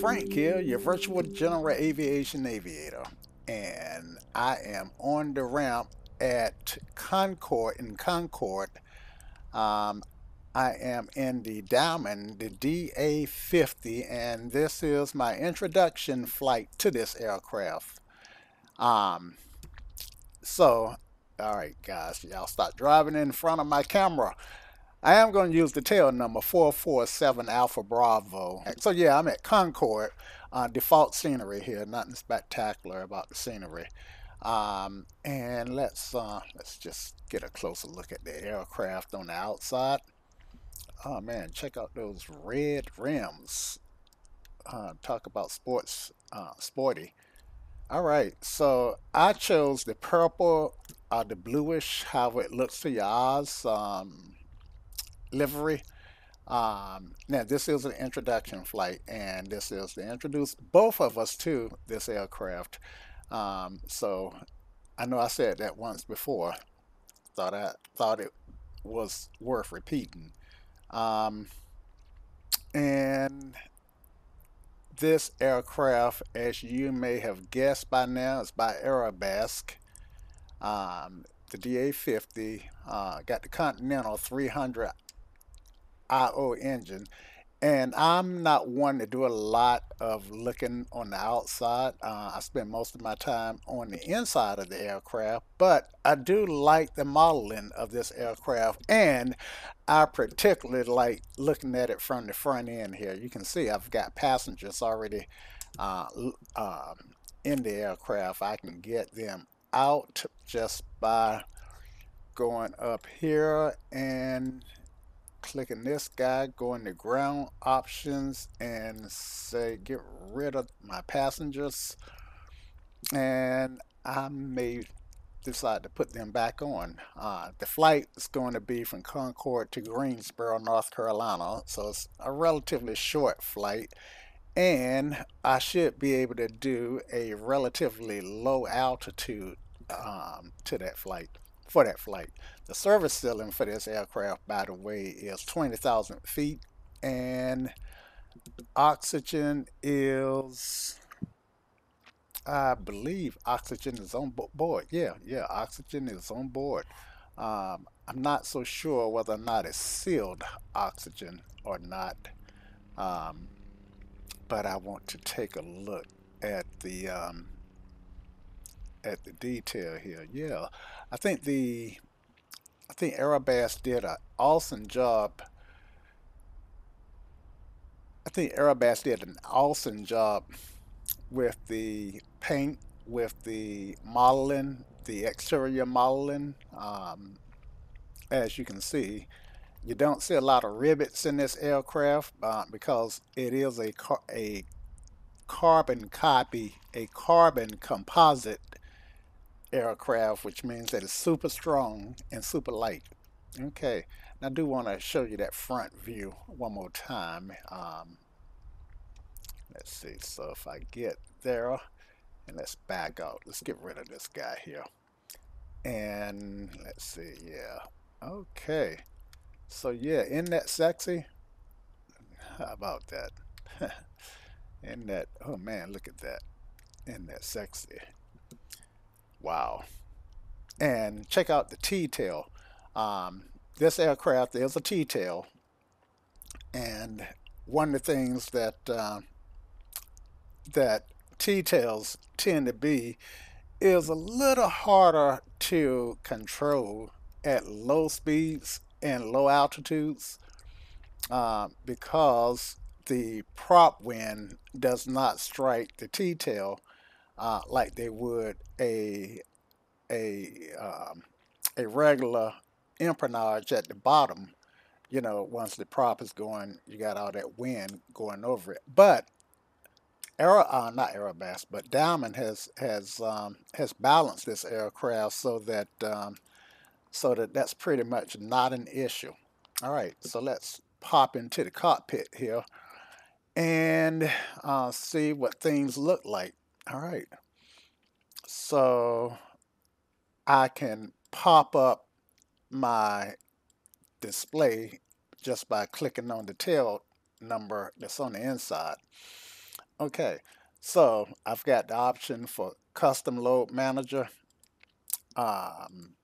Frank here, your virtual general aviation aviator, and I am on the ramp at Concord in Concord. Um, I am in the Diamond, the DA-50, and this is my introduction flight to this aircraft. Um, so, all right, guys, y'all start driving in front of my camera. I am going to use the tail number 447 Alpha Bravo. So yeah, I'm at Concord. Uh, default scenery here, nothing spectacular about the scenery. Um, and let's uh, let's just get a closer look at the aircraft on the outside. Oh man, check out those red rims. Uh, talk about sports, uh, sporty. All right, so I chose the purple, uh, the bluish, how it looks to your eyes. Um, livery. Um, now, this is an introduction flight, and this is to introduce both of us to this aircraft. Um, so, I know I said that once before. Thought I thought it was worth repeating. Um, and this aircraft, as you may have guessed by now, is by Aerobask. Um, the DA-50 uh, got the Continental 300 IO engine. And I'm not one to do a lot of looking on the outside. Uh, I spend most of my time on the inside of the aircraft, but I do like the modeling of this aircraft, and I particularly like looking at it from the front end here. You can see I've got passengers already uh, um, in the aircraft. I can get them out just by going up here and clicking this guy, going to ground options and say get rid of my passengers. And I may decide to put them back on. Uh, the flight is going to be from Concord to Greensboro, North Carolina, so it's a relatively short flight. And I should be able to do a relatively low altitude um, to that flight for that flight. The service ceiling for this aircraft, by the way, is 20,000 feet and oxygen is, I believe oxygen is on board. Yeah, yeah, oxygen is on board. Um, I'm not so sure whether or not it's sealed oxygen or not. Um, but I want to take a look at the um, at the detail here. Yeah, I think the I think Aerobask did an awesome job. I think Aerobask did an awesome job with the paint, with the modeling, the exterior modeling. Um, as you can see, you don't see a lot of rivets in this aircraft uh, because it is a car a carbon copy, a carbon composite aircraft, which means that it's super strong and super light. Okay, now I do want to show you that front view one more time. Um, let's see, so if I get there, and let's back out. Let's get rid of this guy here. And let's see, yeah. Okay, so yeah, in that sexy? How about that? in that, oh man, look at that. In that sexy. Wow. And check out the T-tail. Um, this aircraft is a T-tail. And one of the things that uh, that T-tails tend to be is a little harder to control at low speeds and low altitudes uh, because the prop wind does not strike the T-tail uh, like they would a a um, a regular empennage at the bottom. You know, once the prop is going, you got all that wind going over it. But Aero, uh, not Airbus, but Diamond has has um, has balanced this aircraft so that um, so that that's pretty much not an issue. All right, so let's pop into the cockpit here and uh, see what things look like. All right. So I can pop up my display just by clicking on the tail number that's on the inside. Okay, so I've got the option for custom load manager um,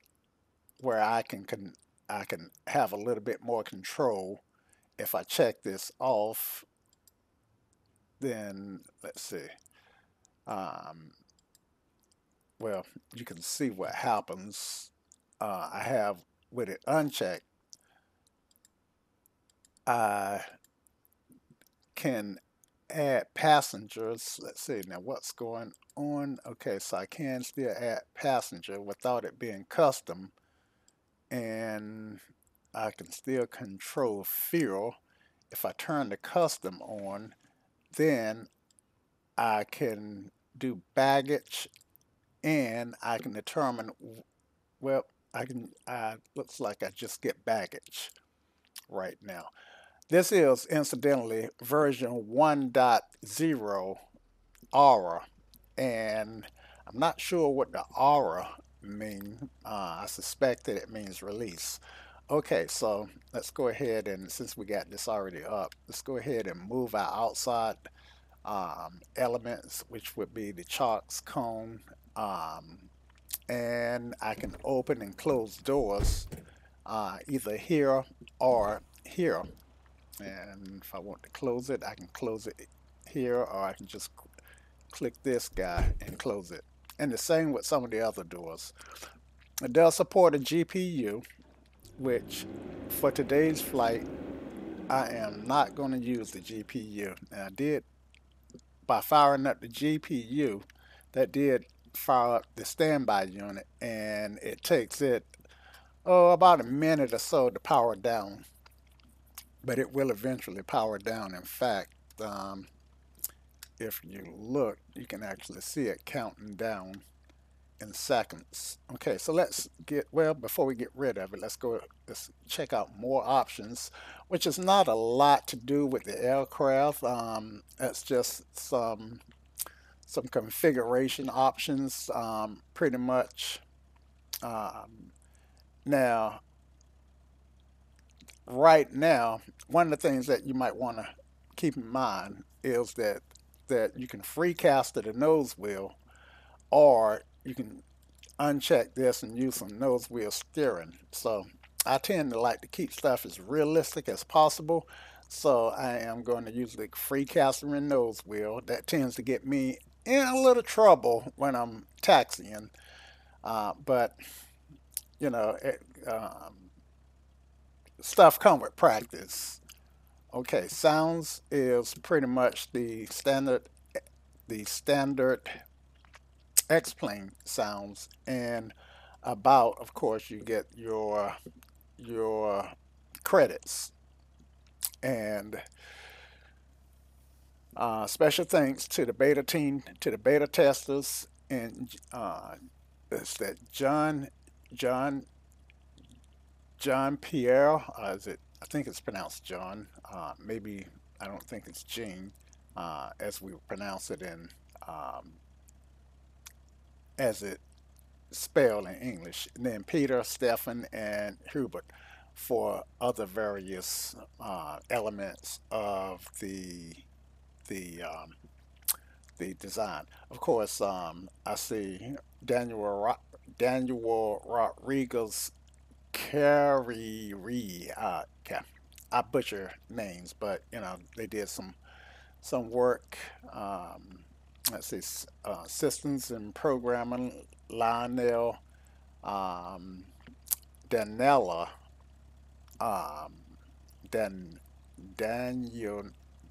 where I can, can I can have a little bit more control. If I check this off, then let's see. Um, well, you can see what happens. Uh, I have with it unchecked, I can add passengers. Let's see now what's going on. Okay, so I can still add passenger without it being custom. And I can still control fuel. If I turn the custom on, then I can do baggage and I can determine, well, I can, uh, looks like I just get baggage right now. This is incidentally version 1.0 Aura and I'm not sure what the Aura mean. Uh, I suspect that it means release. Okay, so let's go ahead and since we got this already up, let's go ahead and move our outside um, elements, which would be the chocks cone. Um, and I can open and close doors uh, either here or here. And if I want to close it, I can close it here or I can just click this guy and close it. And the same with some of the other doors. It does support a GPU, which for today's flight, I am not going to use the GPU. Now, I did, by firing up the GPU, that did fire up the standby unit, and it takes it, oh, about a minute or so to power down but it will eventually power down. In fact, um, if you look, you can actually see it counting down in seconds. Okay, so let's get, well, before we get rid of it, let's go, let's check out more options, which is not a lot to do with the aircraft. Um, it's just some, some configuration options, um, pretty much. Um, now, right now, one of the things that you might want to keep in mind is that that you can free cast to nose wheel or you can uncheck this and use some nose wheel steering. So I tend to like to keep stuff as realistic as possible. So I am going to use the free caster and nose wheel. That tends to get me in a little trouble when I'm taxiing. Uh, but, you know, it, um, stuff come with practice. Okay, sounds is pretty much the standard the standard X-plane sounds and about of course you get your your credits and uh, special thanks to the beta team to the beta testers and uh, that John John John Pierre, uh, is it? I think it's pronounced John. Uh, maybe I don't think it's Jean, uh, as we pronounce it in um, as it spelled in English. And then Peter, Stefan, and Hubert for other various uh, elements of the the um, the design. Of course, um, I see Daniel Daniel Rodriguez Carey, uh, I butcher names, but you know they did some some work. Um, let's see, uh, systems and programming. Lionel um, Danella, um, Dan Daniel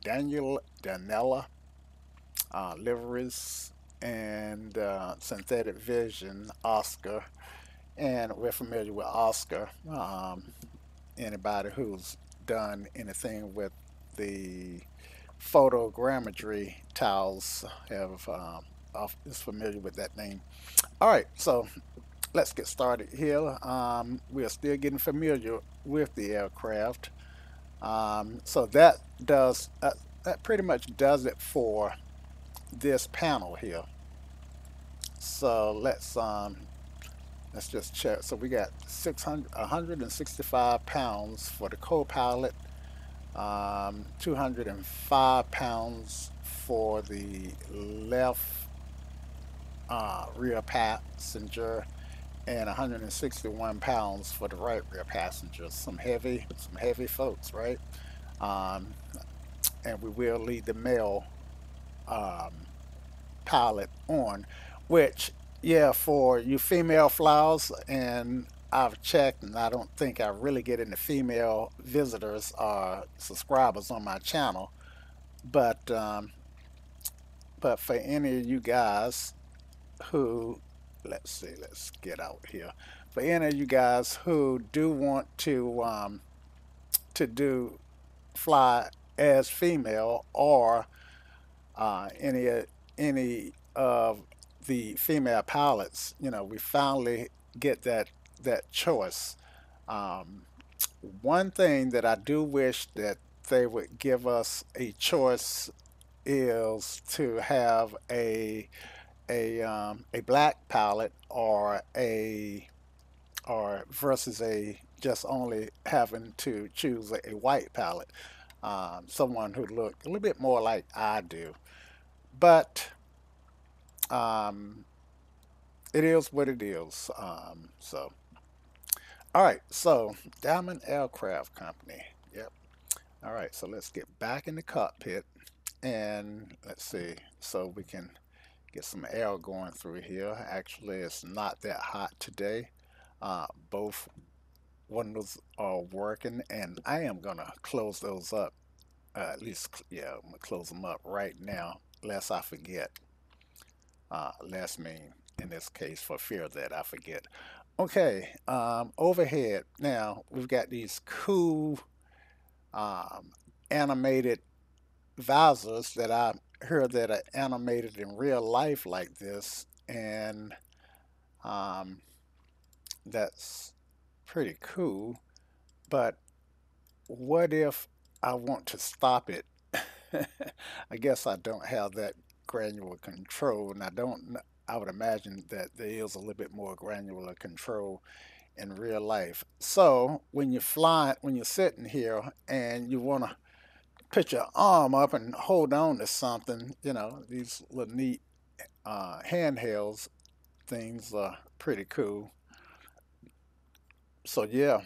Daniel Danella, uh, liveries and uh, synthetic vision. Oscar and we're familiar with Oscar. Um, anybody who's done anything with the photogrammetry tiles have um, is familiar with that name. All right, so let's get started here. Um, we are still getting familiar with the aircraft. Um, so that does uh, that pretty much does it for this panel here. So let's um, Let's just check. So we got 600, 165 pounds for the co-pilot. um, 205 pounds for the left uh, rear passenger and 161 pounds for the right rear passenger. Some heavy, some heavy folks, right? Um, and we will lead the male um, pilot on, which, yeah, for you female flyers, and I've checked, and I don't think I really get any female visitors or subscribers on my channel, but um, but for any of you guys who let's see let's get out here. For any of you guys who do want to um, to do fly as female or uh, any any of the female pilots you know we finally get that that choice. Um, one thing that I do wish that they would give us a choice is to have a a um, a black palette or a or versus a just only having to choose a, a white palette, um, someone who look a little bit more like I do, but um, it is what it is. Um, so, all right. So, Diamond Aircraft Company. Yep. All right. So let's get back in the cockpit and let's see. So we can get some air going through here. Actually, it's not that hot today. Uh, both windows are working and I am gonna close those up. Uh, at least, yeah, I'm gonna close them up right now, lest I forget. Uh, last mean in this case for fear that I forget. Okay, um, overhead. Now we've got these cool um, animated visors that I heard that are animated in real life like this, and um, that's pretty cool. But what if I want to stop it? I guess I don't have that granular control, and I don't. I would imagine that there is a little bit more granular control in real life. So when you're flying, when you're sitting here and you want to put your arm up and hold on to something, you know, these little neat uh, handhelds things are pretty cool. So yeah,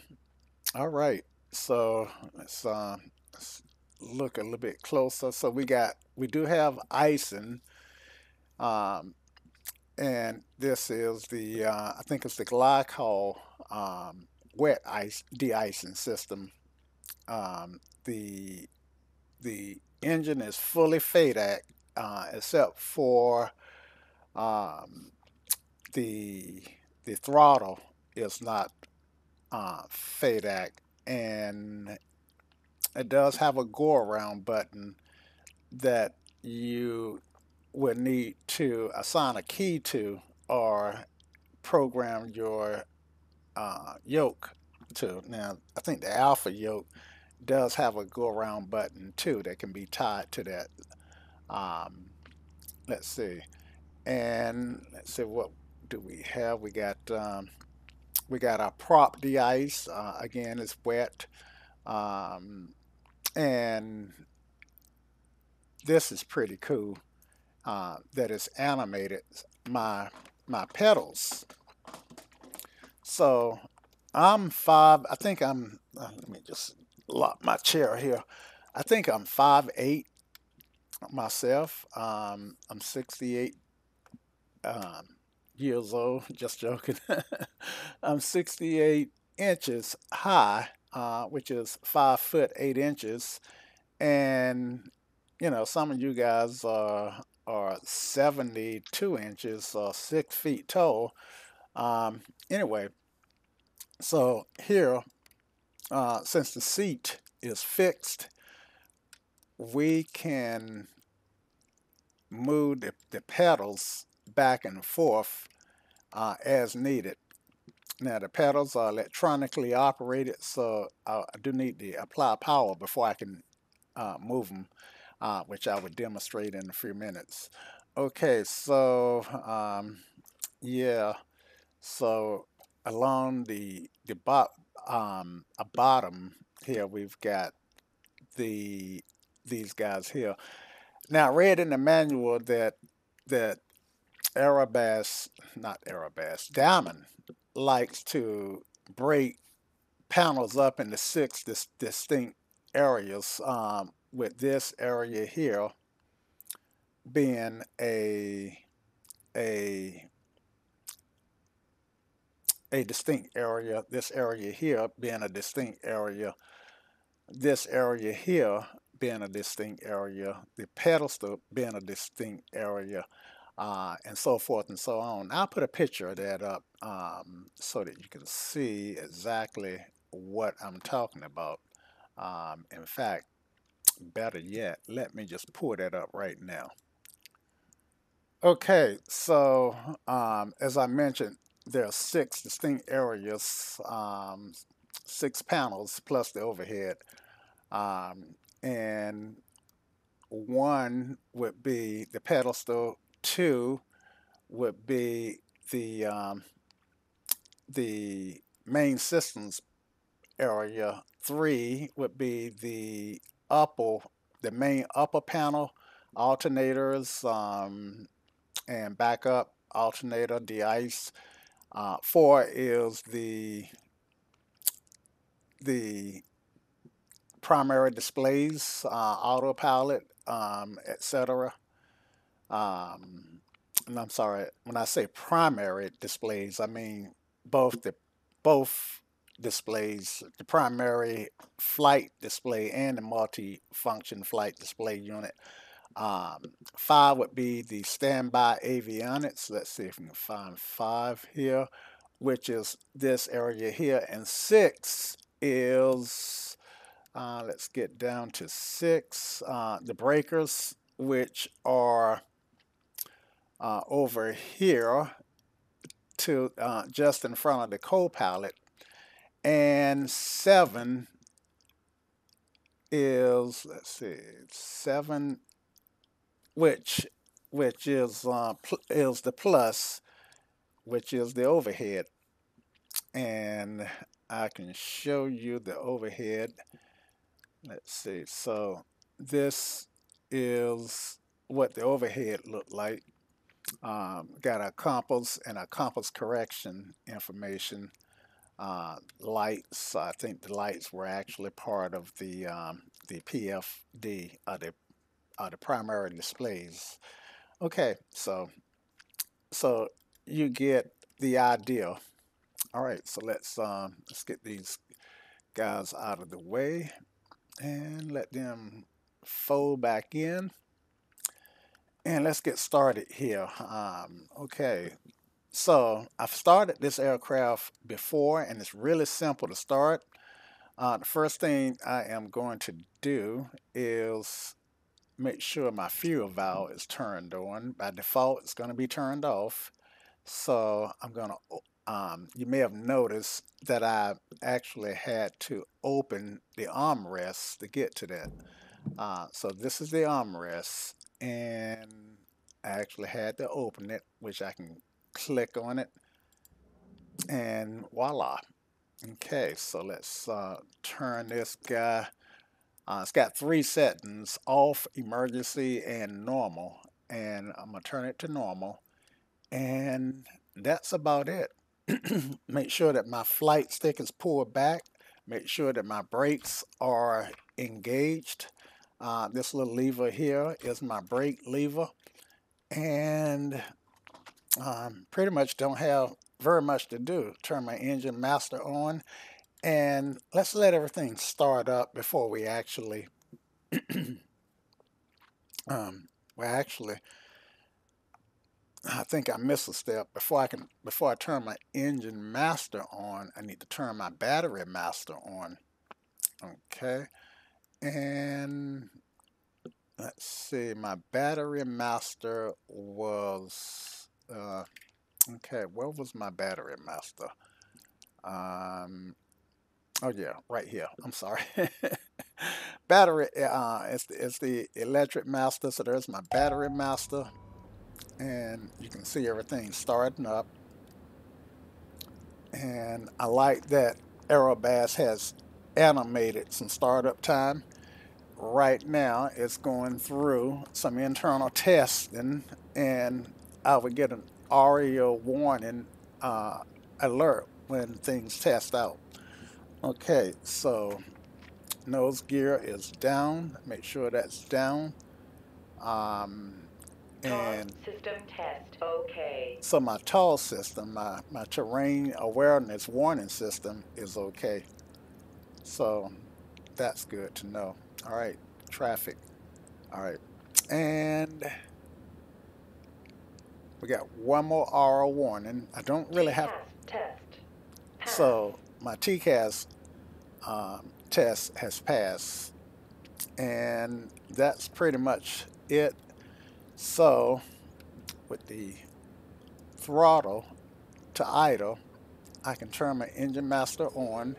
all right. So let's, uh, let's look a little bit closer. So we got, we do have icing, um, and this is the, uh, I think it's the glycol um, wet ice de-icing system. Um, the the engine is fully FADEC uh, except for um, the the throttle is not uh, FADEC and it does have a go around button that you would need to assign a key to or program your uh, yoke to. Now, I think the alpha yoke does have a go around button too that can be tied to that. Um, let's see. And let's see what do we have. We got um, we got our prop de-ice. Uh, again, it's wet. Um, and this is pretty cool uh, that it's animated my my pedals. So I'm five. I think I'm. Uh, let me just lock my chair here. I think I'm five eight myself. Um, I'm 68 um, years old. Just joking. I'm 68 inches high, uh, which is five foot eight inches, and you know some of you guys are are 72 inches or six feet tall. Um, anyway, so here uh, since the seat is fixed, we can move the, the pedals back and forth uh, as needed. Now the pedals are electronically operated, so I do need to apply power before I can uh, move them, uh, which I will demonstrate in a few minutes. Okay, so um, yeah, so along the the bot um, a bottom here we've got the these guys here. Now, I read in the manual that that Aerobask, not Aerobask, Diamond likes to break panels up into six dis distinct areas. Um, with this area here being a a a distinct area, this area here being a distinct area, this area here being a distinct area, the pedestal being a distinct area, uh, and so forth and so on. I'll put a picture of that up um, so that you can see exactly what I'm talking about. Um, in fact, better yet, let me just pull that up right now. Okay, so um, as I mentioned, there are six distinct areas, um, six panels plus the overhead. Um, and one would be the pedestal, two would be the um, the main systems area, three would be the upper, the main upper panel, alternators, um, and backup alternator, de-ice. Uh, four is the the primary displays, uh, autopilot, um, etc. Um, and I'm sorry, when I say primary displays, I mean both the both displays, the primary flight display and the multi-function flight display unit. Um, five would be the standby avionics. Let's see if we can find five here, which is this area here. And six is, uh, let's get down to six, uh, the breakers, which are uh, over here to uh, just in front of the co-pilot and seven is let's see seven which which is uh, is the plus which is the overhead. And I can show you the overhead. Let's see. So this is what the overhead looked like. Um, got a compass and a compass correction information uh, lights. I think the lights were actually part of the um, the PFD, uh, the uh, the primary displays. Okay, so so you get the idea. All right, so let's um, let's get these guys out of the way and let them fold back in. And let's get started here. Um, okay, so I've started this aircraft before and it's really simple to start. Uh, the first thing I am going to do is make sure my fuel valve is turned on. By default, it's going to be turned off. So I'm going to, um, you may have noticed that I actually had to open the armrest to get to that. Uh, so this is the armrest and I actually had to open it, which I can click on it and voila okay so let's uh, turn this guy uh, it's got three settings off emergency and normal and I'm gonna turn it to normal and that's about it make sure that my flight stick is pulled back make sure that my brakes are engaged uh, this little lever here is my brake lever and um, pretty much don't have very much to do. Turn my engine master on and let's let everything start up before we actually um, well actually I think I missed a step. Before I can before I turn my engine master on I need to turn my battery master on. Okay. And let's see my battery master was uh, okay, where was my battery master? Um, oh yeah, right here. I'm sorry. battery, uh, it's, it's the electric master, so there's my battery master. And you can see everything starting up. And I like that Aerobask has animated some startup time. right now it's going through some internal testing and I would get an ARIA warning uh, alert when things test out. Okay, so nose gear is down. Make sure that's down. Um, and system test okay. So my TAWS system, my, my terrain awareness warning system is okay. So that's good to know. All right, traffic. All right, and we got one more ARIA warning. I don't really have. Test. Pass. So my TCAS um, test has passed, and that's pretty much it. So with the throttle to idle, I can turn my engine master on,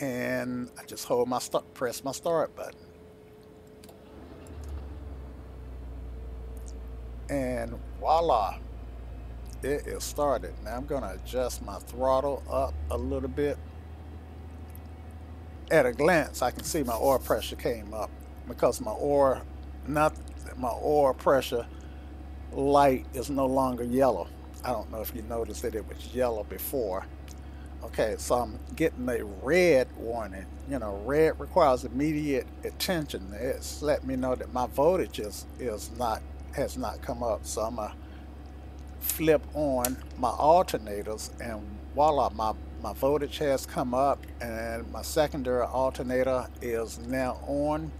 and I just hold my start, press my start button. and voila it is started. Now I'm gonna adjust my throttle up a little bit. At a glance I can see my oil pressure came up because my oil not my oil pressure light is no longer yellow. I don't know if you noticed that it was yellow before. Okay so I'm getting a red warning. You know red requires immediate attention. It's let me know that my voltage is is not has not come up. So I'm flip on my alternators and voila my my voltage has come up and my secondary alternator is now on.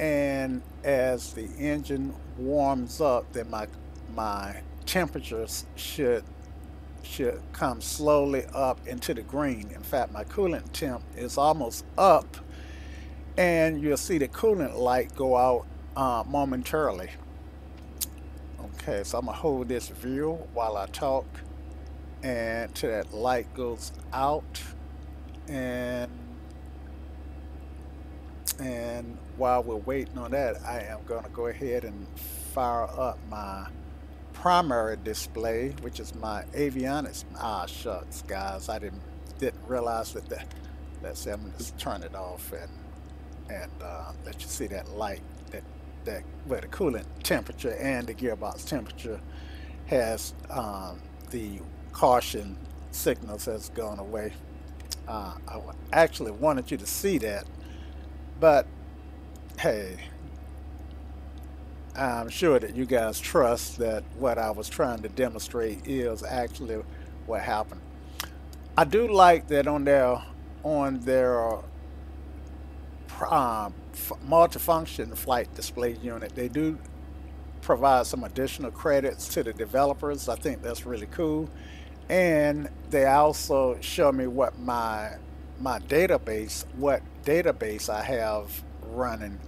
And as the engine warms up then my my temperatures should should come slowly up into the green. In fact my coolant temp is almost up and you'll see the coolant light go out uh, momentarily Okay, so I'm gonna hold this view while I talk and till that light goes out and and while we're waiting on that I am gonna go ahead and fire up my primary display which is my avionics. Ah shucks guys I didn't didn't realize that that let's see I'm gonna just turn it off and and uh, let you see that light that where the coolant temperature and the gearbox temperature has um, the caution signals has gone away. Uh, I actually wanted you to see that, but hey, I'm sure that you guys trust that what I was trying to demonstrate is actually what happened. I do like that on their on their um, multifunction flight display unit. They do provide some additional credits to the developers. I think that's really cool. And they also show me what my my database, what database I have running,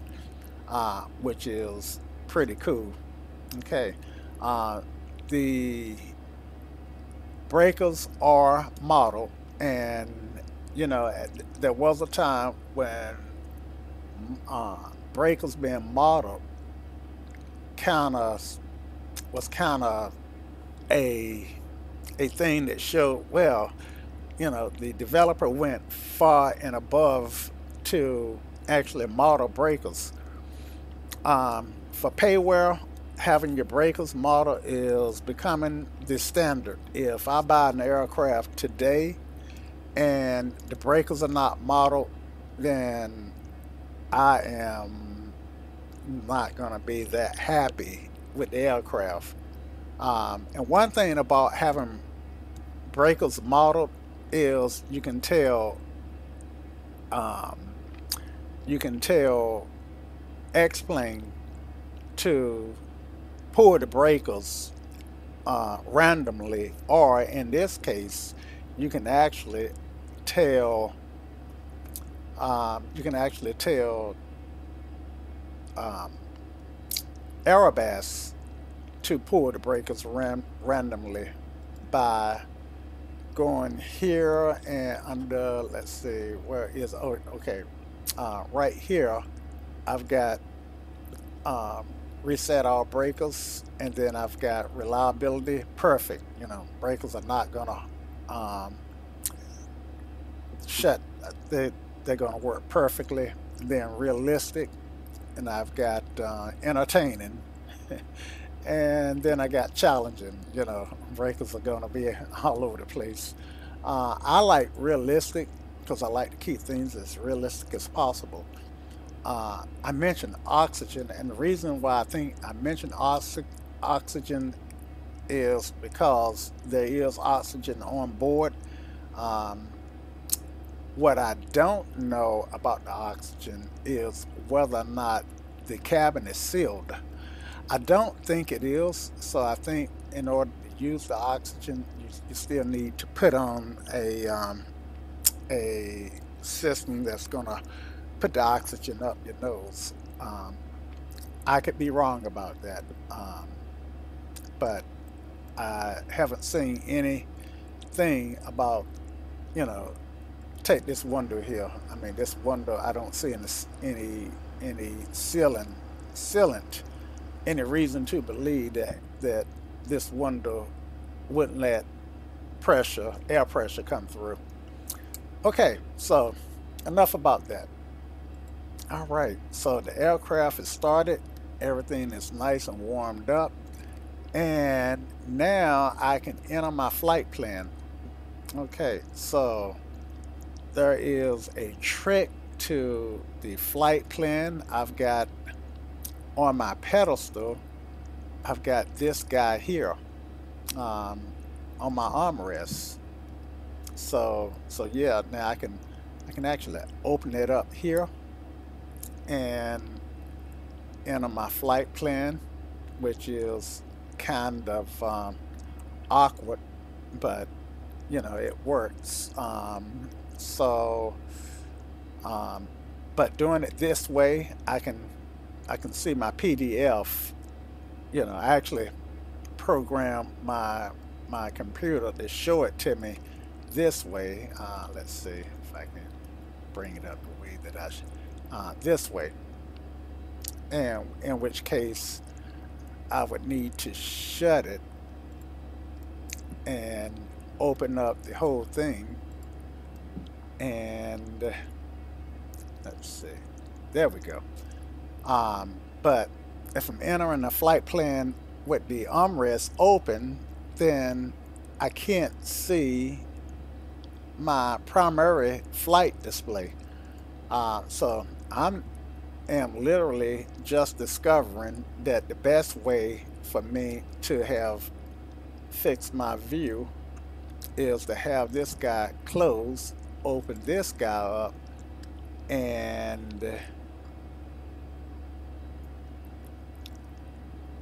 uh, which is pretty cool. Okay, uh, the breakers are modeled, and you know there was a time when uh, breakers being modeled kind of was kind of a a thing that showed well you know the developer went far and above to actually model breakers. Um, for payware having your breakers model is becoming the standard. If I buy an aircraft today and the breakers are not modeled then I am not going to be that happy with the aircraft. Um, and one thing about having breakers modeled is you can tell um, you can tell X-Plane to pull the breakers uh, randomly or in this case you can actually tell um, you can actually tell um, Aerobask to pull the breakers ran randomly by going here and under let's see where is oh okay uh, right here I've got um, reset all breakers and then I've got reliability perfect you know breakers are not gonna um, shut they they're going to work perfectly then realistic, and I've got uh, entertaining, and then I got challenging. You know, breakers are going to be all over the place. Uh, I like realistic because I like to keep things as realistic as possible. Uh, I mentioned oxygen, and the reason why I think I mentioned oxy- oxygen is because there is oxygen on board. Um, what I don't know about the oxygen is whether or not the cabin is sealed. I don't think it is, so I think in order to use the oxygen, you, you still need to put on a um, a system that's going to put the oxygen up your nose. Um, I could be wrong about that, um, but I haven't seen anything about, you know, take this Wonder here. I mean, this Wonder, I don't see any any any sealant, sealant, any reason to believe that that this Wonder wouldn't let pressure, air pressure, come through. Okay, so enough about that. All right, so the aircraft is started. Everything is nice and warmed up. And now I can enter my flight plan. Okay, so there is a trick to the flight plan. I've got on my pedestal, I've got this guy here um, on my armrest. So, so yeah, now I can, I can actually open it up here and enter my flight plan, which is kind of um, awkward, but you know, it works. Um, so, um, but doing it this way, I can, I can see my PDF. You know, I actually program my my computer to show it to me this way. Uh, let's see if I can bring it up the way that I should. Uh, this way. And in which case, I would need to shut it and open up the whole thing and let's see. There we go. Um, but if I'm entering a flight plan with the armrest open then I can't see my primary flight display. Uh, so I'm am literally just discovering that the best way for me to have fixed my view is to have this guy close, open this guy up, and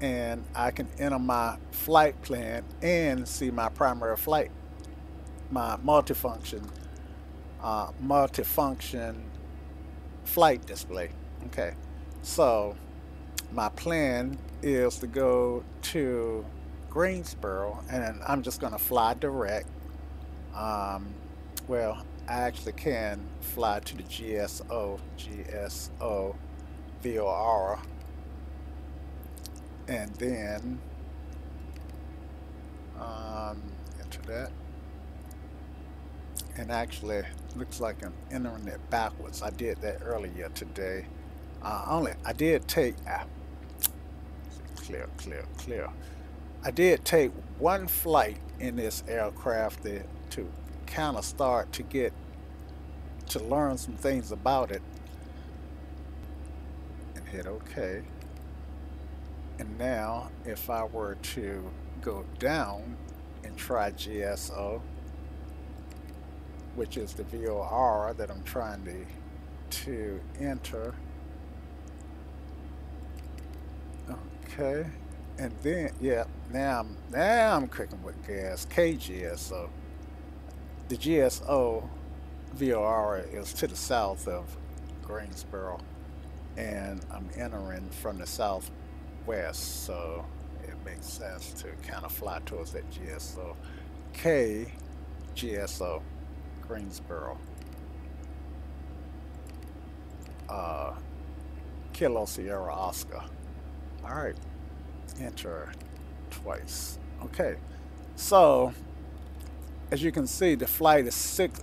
and I can enter my flight plan and see my primary flight, my multifunction, uh, multifunction flight display. Okay, so my plan is to go to Greensboro and I'm just going to fly direct. Um, well, I actually can fly to the GSO, GSO VOR, and then um, enter that. And actually, looks like I'm entering it backwards. I did that earlier today. Uh, only I did take ah, clear, clear, clear. I did take one flight in this aircraft to, to kind of start to get to learn some things about it and hit OK. And now if I were to go down and try GSO, which is the VOR that I'm trying to, to enter, Okay. And then, yeah, now I'm, now I'm cooking with gas. KGSO. The GSO VOR is to the south of Greensboro. And I'm entering from the southwest, so it makes sense to kind of fly towards that GSO. K GSO Greensboro. Uh, Kilo Sierra Oscar. All right, enter twice. Okay, so as you can see, the flight is six,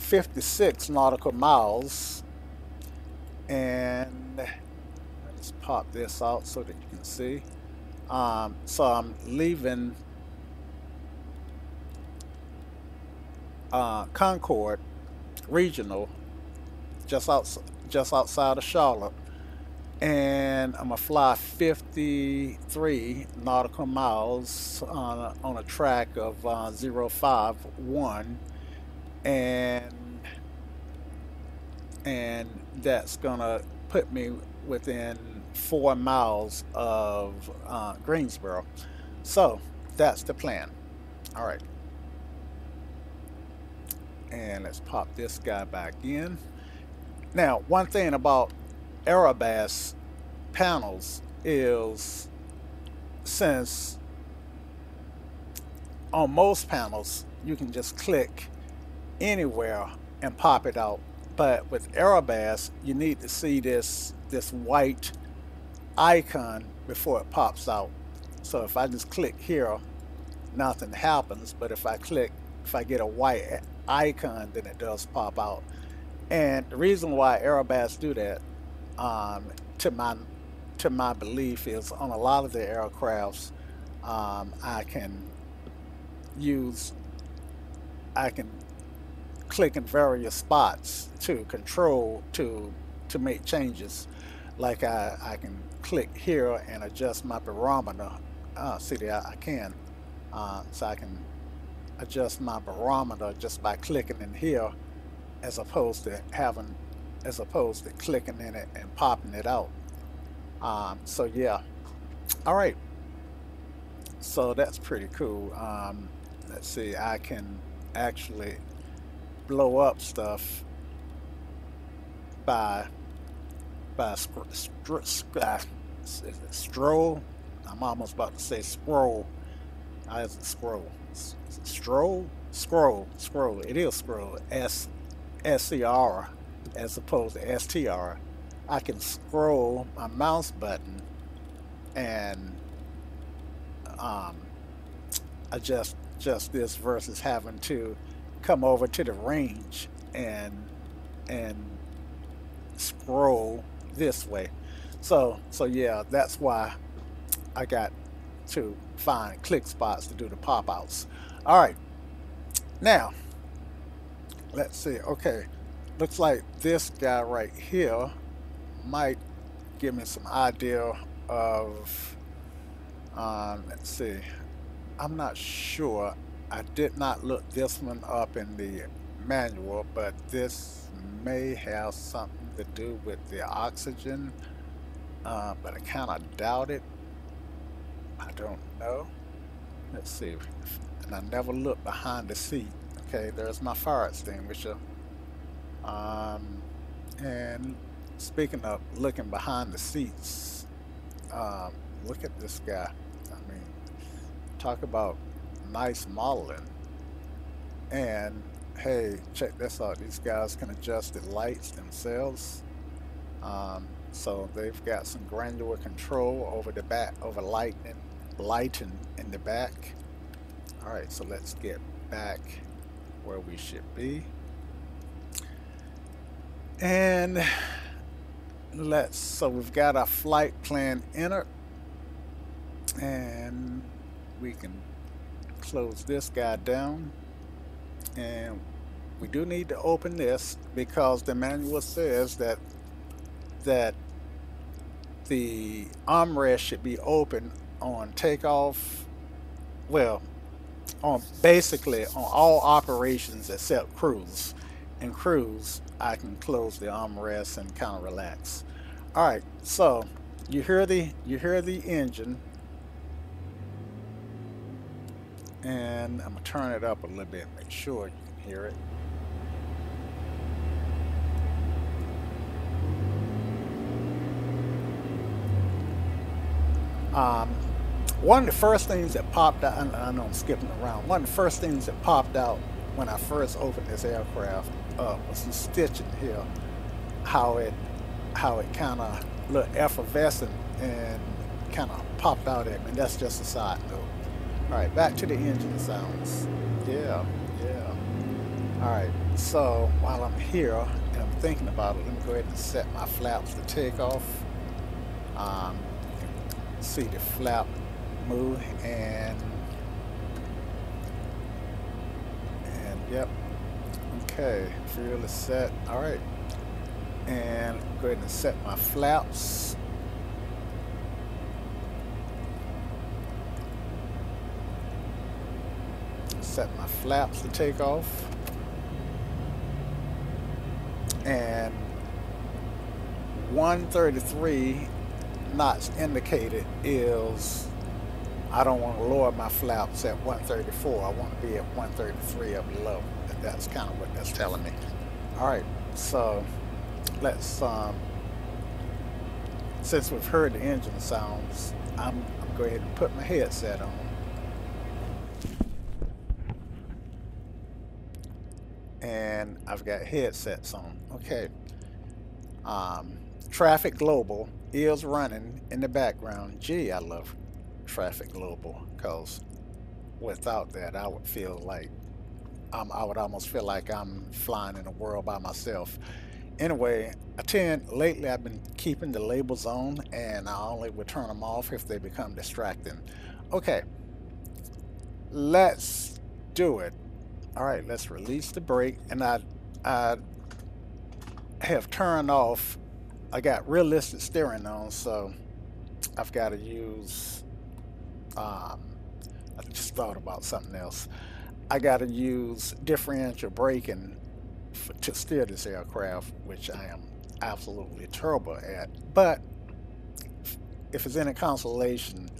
56 nautical miles, and let's pop this out so that you can see. Um, so I'm leaving uh, Concord Regional, just outside, just outside of Charlotte, and I'm gonna fly 53 nautical miles on a, on a track of uh, 051, and and that's gonna put me within four miles of uh, Greensboro. So that's the plan. All right. And let's pop this guy back in. Now, one thing about Aerobask panels is since on most panels you can just click anywhere and pop it out. But with Aerobask you need to see this this white icon before it pops out. So if I just click here nothing happens. But if I click if I get a white icon then it does pop out. And the reason why Aerobask do that um, to my to my belief is on a lot of the aircrafts um, I can use I can click in various spots to control to to make changes. Like I, I can click here and adjust my barometer. Uh, see I, I can. Uh, so I can adjust my barometer just by clicking in here as opposed to having as opposed to clicking in it and popping it out. Um, so yeah. All right. So that's pretty cool. Um, let's see. I can actually blow up stuff by by uh, stroll I'm almost about to say scroll. I is it scroll? Stroll? Scroll. Scroll. It is scroll. S S C R as opposed to STR, I can scroll my mouse button and um, adjust just this versus having to come over to the range and and scroll this way. So so yeah that's why I got to find click spots to do the pop outs. All right. Now let's see. Okay looks like this guy right here might give me some idea of um, let's see I'm not sure I did not look this one up in the manual, but this may have something to do with the oxygen, uh, but I kind of doubt it. I don't know. Let's see. And I never looked behind the seat. Okay, there's my fire extinguisher. Um, and speaking of looking behind the seats, um, look at this guy. I mean, talk about nice modeling. And hey, check this out. These guys can adjust the lights themselves. Um, so they've got some granular control over the back, over lighting, lighting in the back. All right, so let's get back where we should be. And let's, so we've got our flight plan entered. And we can close this guy down. And we do need to open this because the manual says that that the armrest should be open on takeoff well on basically on all operations except cruise. And cruise I can close the armrest and kind of relax. All right so you hear the you hear the engine. And I'm gonna turn it up a little bit make sure you can hear it. Um, one of the first things that popped out I know I'm skipping around one of the first things that popped out when I first opened this aircraft uh, was the stitching here how it how it kind of looked effervescent and kind of popped out at me that's just a side note all right, back to the engine sounds. Yeah, yeah. All right, so while I'm here and I'm thinking about it, let me go ahead and set my flaps to take off. Um, see the flap move and okay fuel is set. All right. And go ahead and set my flaps. Set my flaps to take off. And 133 knots indicated is I don't want to lower my flaps at 134 I want to be at 133 or below that's kind of what that's telling me all right so let's um, since we've heard the engine sounds I'm, going ahead and put my headset on and I've got headsets on. Okay. Um, Traffic Global is running in the background. Gee, I love Traffic Global because without that, I would feel like um, I would almost feel like I'm flying in a world by myself. Anyway, I tend lately I've been keeping the labels on, and I only would turn them off if they become distracting. Okay, let's do it. All right, let's release the brake. And I, I have turned off, I got realistic steering on, so I've got to use, um, I just thought about something else. I got to use differential braking to steer this aircraft, which I am absolutely terrible at. But if it's any consolation,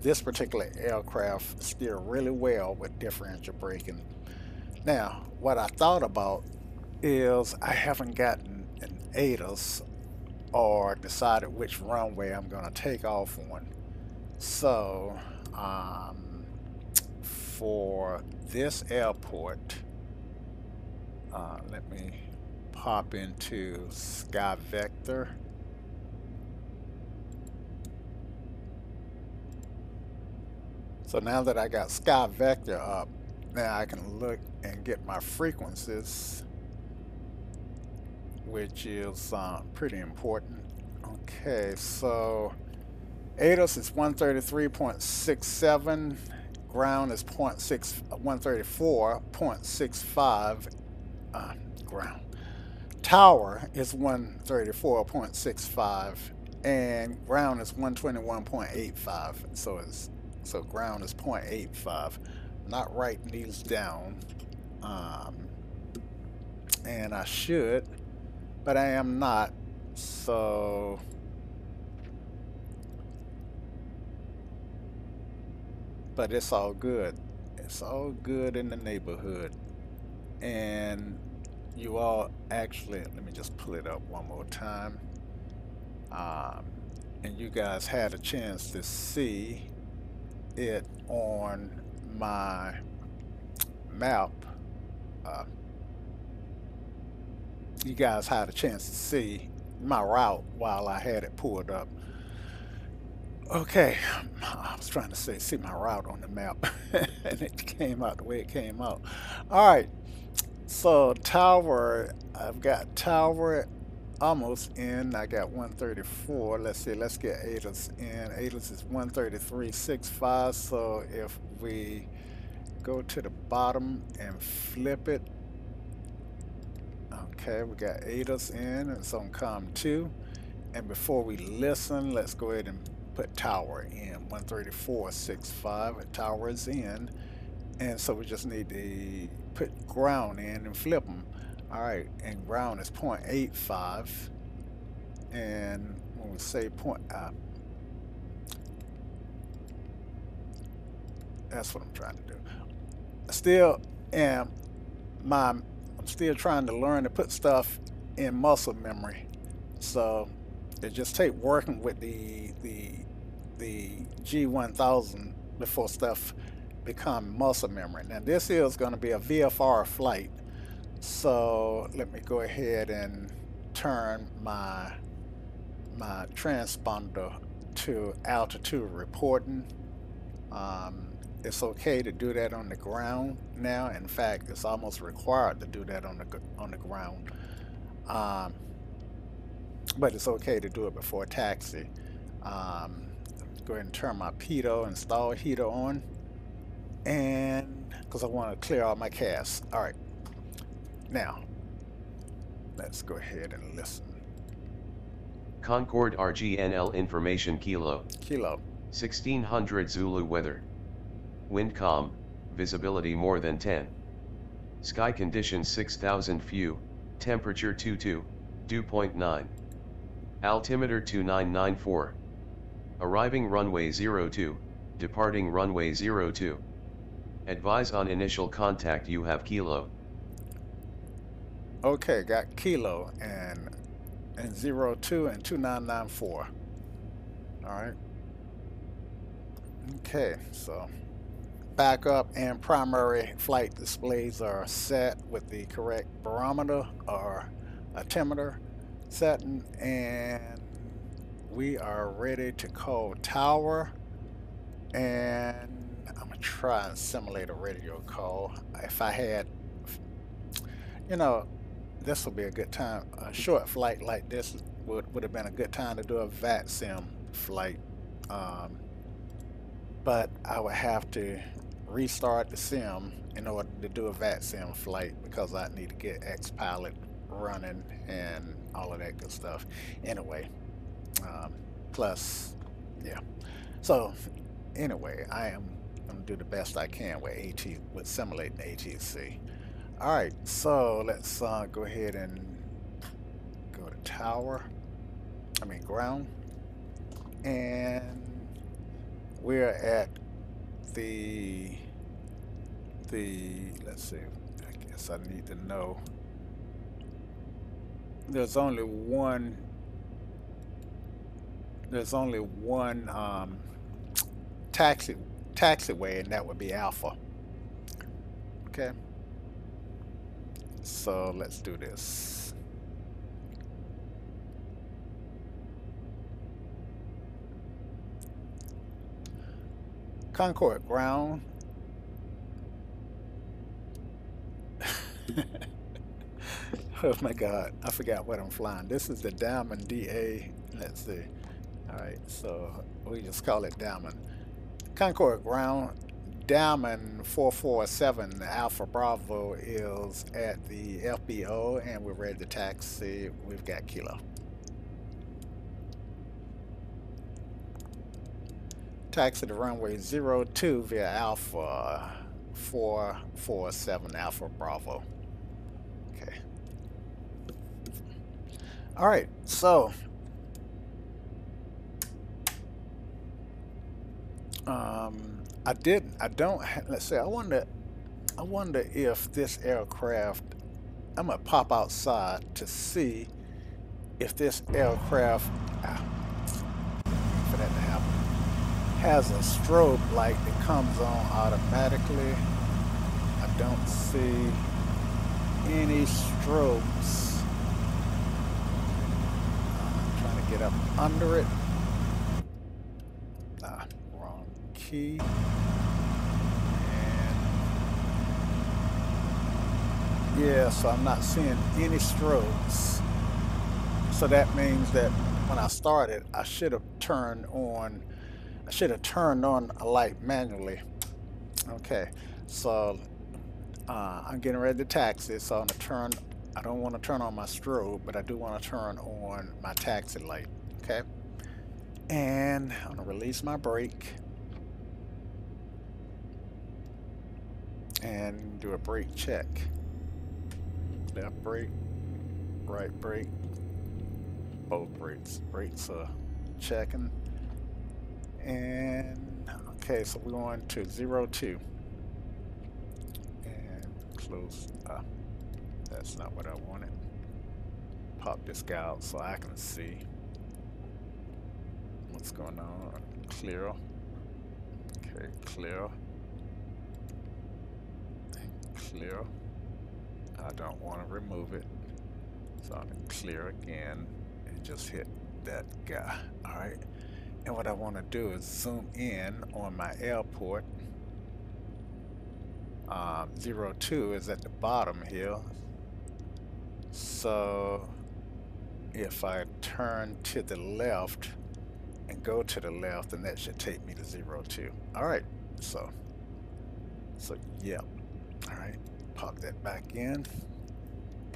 this particular aircraft steer really well with differential braking. Now, what I thought about is I haven't gotten an ATIS or decided which runway I'm going to take off on. So, um, for this airport, uh, let me pop into Sky Vector. So now that I got SkyVector up, now I can look and get my frequencies which is uh, pretty important okay so ATIS is 133.67 ground is 0.6 134.65 uh, ground tower is 134.65 and ground is 121.85 so it's so ground is 0.85 not writing these down. Um, and I should, but I am not. So but it's all good. It's all good in the neighborhood. And you all actually, let me just pull it up one more time. Um, and you guys had a chance to see it on my map, uh, you guys had a chance to see my route while I had it pulled up. Okay, I was trying to say see my route on the map and it came out the way it came out. All right, so tower, I've got tower almost in. I got 134. Let's see, let's get ATIS in. ATIS is 133.65. So if we go to the bottom and flip it, okay, we got ATIS in. It's on COM 2. And before we listen, let's go ahead and put tower in 134.65. Tower is in. And so we just need to put ground in and flip them. All right, and ground is 0.85. And when we say point, uh, that's what I'm trying to do. I still am my, I'm still trying to learn to put stuff in muscle memory. So it just take working with the the the G1000 before stuff become muscle memory. Now this is going to be a VFR flight so let me go ahead and turn my my transponder to altitude reporting. Um, it's okay to do that on the ground now. In fact, it's almost required to do that on the on the ground. Um, but it's okay to do it before taxi. Um, go ahead and turn my pitot install heater on and because I want to clear all my casts. All right. Now, let's go ahead and listen. Concord RGNL Information Kilo. Kilo. 1600 Zulu weather. Wind calm, visibility more than 10. Sky conditions 6000 few, temperature 22, dew point 9. Altimeter 2994. Arriving runway 02, departing runway 02. Advise on initial contact you have kilo. Okay, got kilo and and 02 and 2994. All right. Okay, so backup and primary flight displays are set with the correct barometer or altimeter setting and we are ready to call tower and I'm gonna try and simulate a radio call if I had you know this will be a good time. A short flight like this would, would have been a good time to do a VATSIM flight. Um, but I would have to restart the sim in order to do a VATSIM flight because I need to get xPilot running and all of that good stuff. Anyway, um, plus, yeah. So, anyway, I am going to do the best I can with AT with simulating ATC. All right, so let's uh, go ahead and go to tower. I mean ground, and we're at the the. Let's see. I guess I need to know. There's only one. There's only one um, taxi taxiway, and that would be Alpha. Okay. So let's do this. Concord ground. oh my god, I forgot what I'm flying. This is the Diamond DA. Let's see. Alright, so we just call it Diamond. Concord ground Diamond 447 Alpha Bravo is at the FBO and we're ready to taxi. We've got Kilo. Taxi to runway 02 via Alpha 447 Alpha Bravo. Okay. All right, so um, I didn't. I don't. Let's see. I wonder. I wonder if this aircraft. I'm gonna pop outside to see if this aircraft, ah, for that to happen, has a strobe light that comes on automatically. I don't see any strobes. I'm trying to get up under it. Ah, key. Yeah, so I'm not seeing any strobes. So that means that when I started, I should have turned on, I should have turned on a light manually. Okay, so uh, I'm getting ready to taxi, so I'm gonna turn, I don't want to turn on my strobe, but I do want to turn on my taxi light, okay? And I'm gonna release my brake. And do a brake check left brake, right brake, both brakes. Brakes are checking. And okay, so we're going to zero two. And close. That's not what I wanted. Pop this guy out so I can see what's going on. Clear. Okay, clear. Clear. I don't want to remove it. So I'm going to clear again and just hit that guy. Alright. And what I want to do is zoom in on my airport. Um, 02 is at the bottom here. So if I turn to the left and go to the left and that should take me to zero two. All right, so, so yep. All right, pop that back in,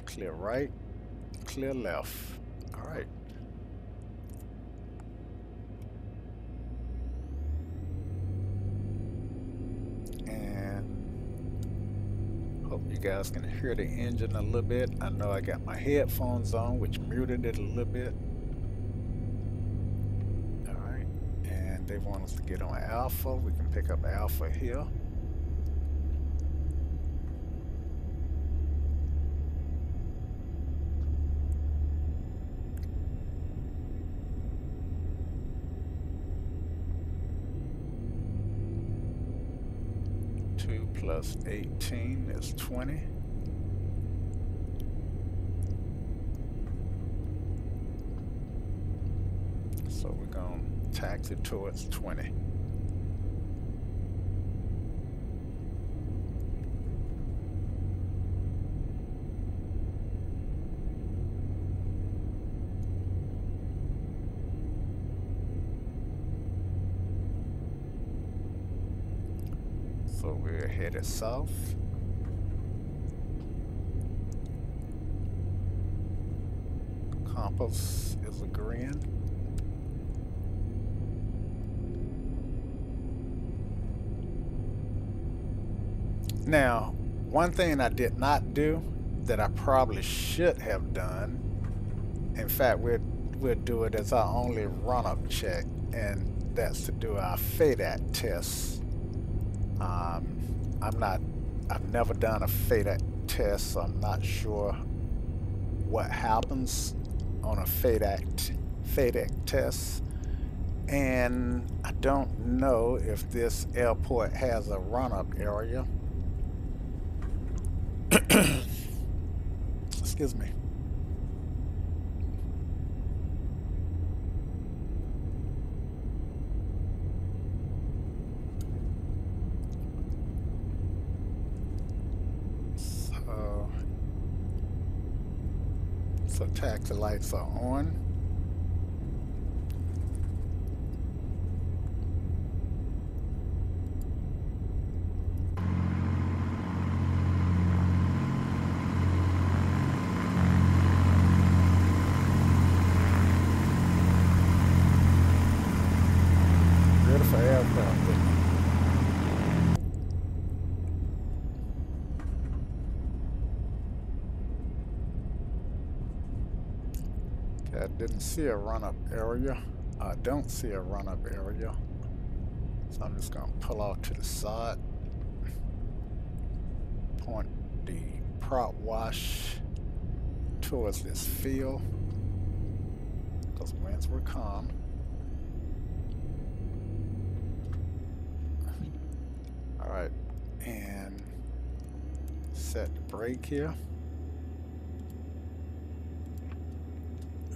clear right, clear left. All right. And hope you guys can hear the engine a little bit. I know I got my headphones on, which muted it a little bit. All right, and they want us to get on alpha. We can pick up alpha here. 2 plus 18 is 20. So we're going to tax it towards 20. South. Compass is agreeing. Now, one thing I did not do that I probably should have done, in fact, we'll, we'll do it as our only run-up check, and that's to do our FADEC test. Um, I'm not, I've never done a FADEC test, so I'm not sure what happens on a FADEC, FADEC test. And I don't know if this airport has a run-up area. Excuse me. So, so taxi lights are on. Beautiful aircraft. isn't it? Okay, I didn't see a run-up area. I don't see a run-up area. So I'm just gonna pull off to the side. Point the prop wash towards this field. Because winds were calm. Alright, and set the brake here.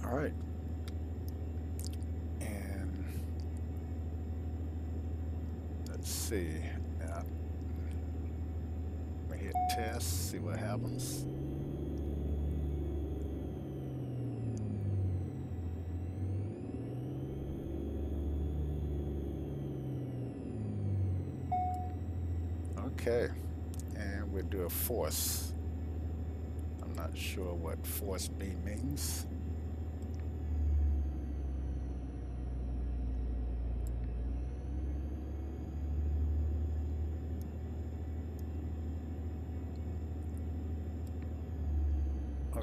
Alright. And let's see. We hit test, see what happens. Okay, and we'll do a force. I'm not sure what force B means.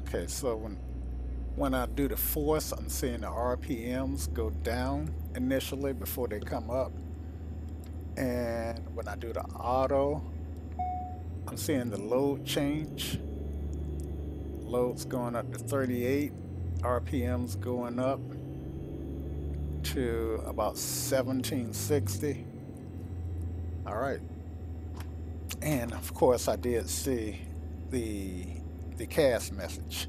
Okay, so when when I do the force, I'm seeing the RPMs go down initially before they come up. And when I do the auto, I'm seeing the load change. Load's going up to 38, RPMs going up to about 1760. All right. And of course, I did see the the CAS message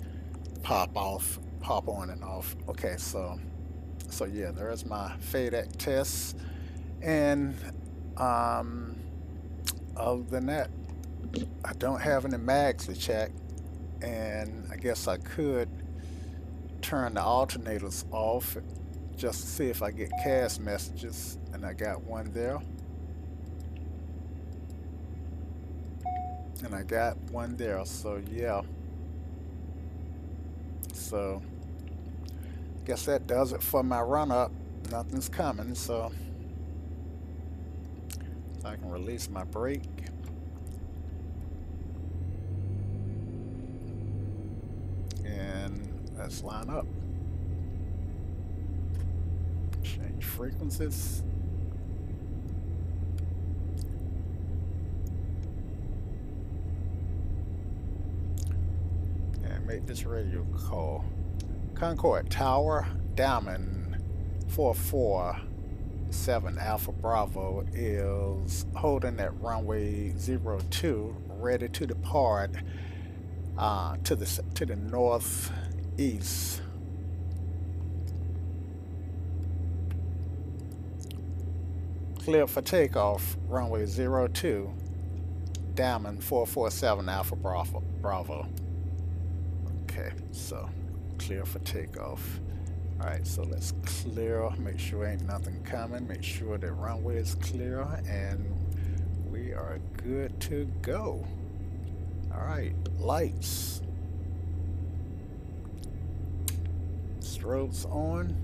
pop off, pop on and off. Okay, so so yeah, there's my FADEC test, and um, other than that, I don't have any mags to check, and I guess I could turn the alternators off just to see if I get CAS messages, and I got one there. And I got one there, so yeah. So, guess that does it for my run up. Nothing's coming, so I can release my brake. And let's line up. Change frequencies. And make this radio call. Concord Tower, Diamond 447 Alpha Bravo is holding at runway 02, ready to depart uh, to the to the northeast. Clear for takeoff, runway 02, Diamond 447 Alpha Bravo. Bravo. Okay, so clear for takeoff. Alright, so let's clear, make sure ain't nothing coming, make sure the runway is clear, and we are good to go. Alright, lights. Strobes on,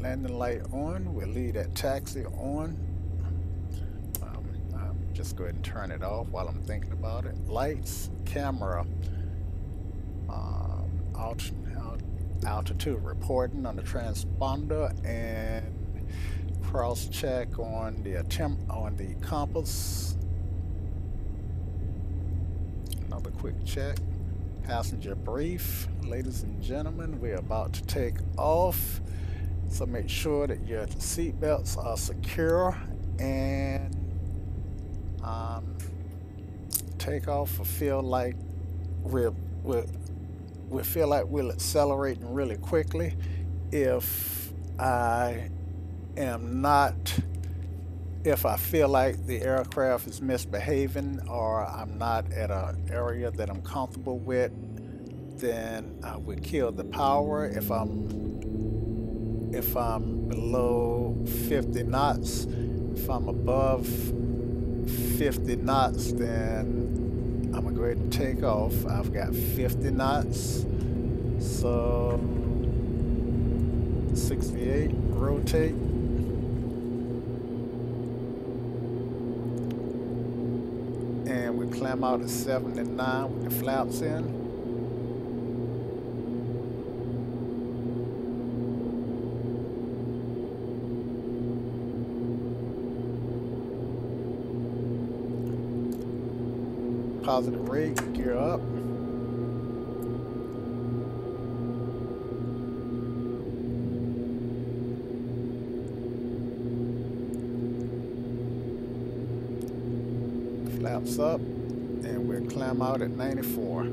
landing light on, we'll leave that taxi on. Um, just go ahead and turn it off while I'm thinking about it. Lights, camera, um, alt altitude reporting on the transponder and cross check on the attempt on the compass. Another quick check. Passenger brief. Ladies and gentlemen we're about to take off. So make sure that your seat belts are secure and um, take off or feel like we're, we're we feel like we're accelerating really quickly if I am not if I feel like the aircraft is misbehaving or I'm not at an area that I'm comfortable with then I would kill the power. If I'm if I'm below 50 knots if I'm above 50 knots then I'm gonna go ahead and take off. I've got 50 knots. So 68, rotate. And we climb out at 79 with the flaps in. Positive rate, gear up. Flaps up, and we'll climb out at 94.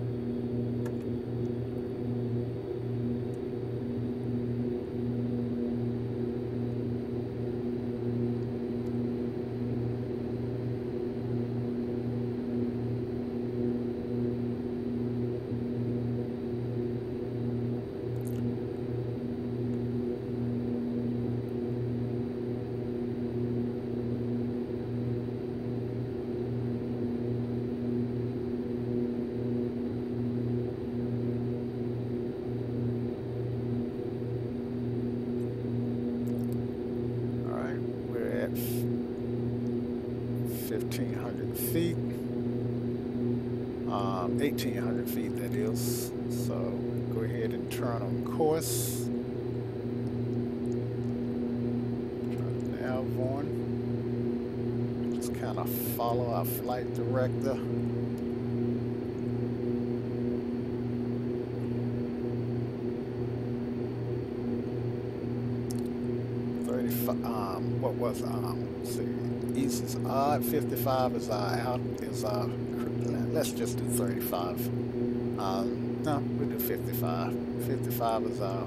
feet, um, 1800 feet that is. So go ahead and turn on course. Turn nav on. Just kind of follow our flight director. Um, what was um, see, east is odd, 55 is our out, is our, let's just do 35. Um, no, we do 55. 55 is our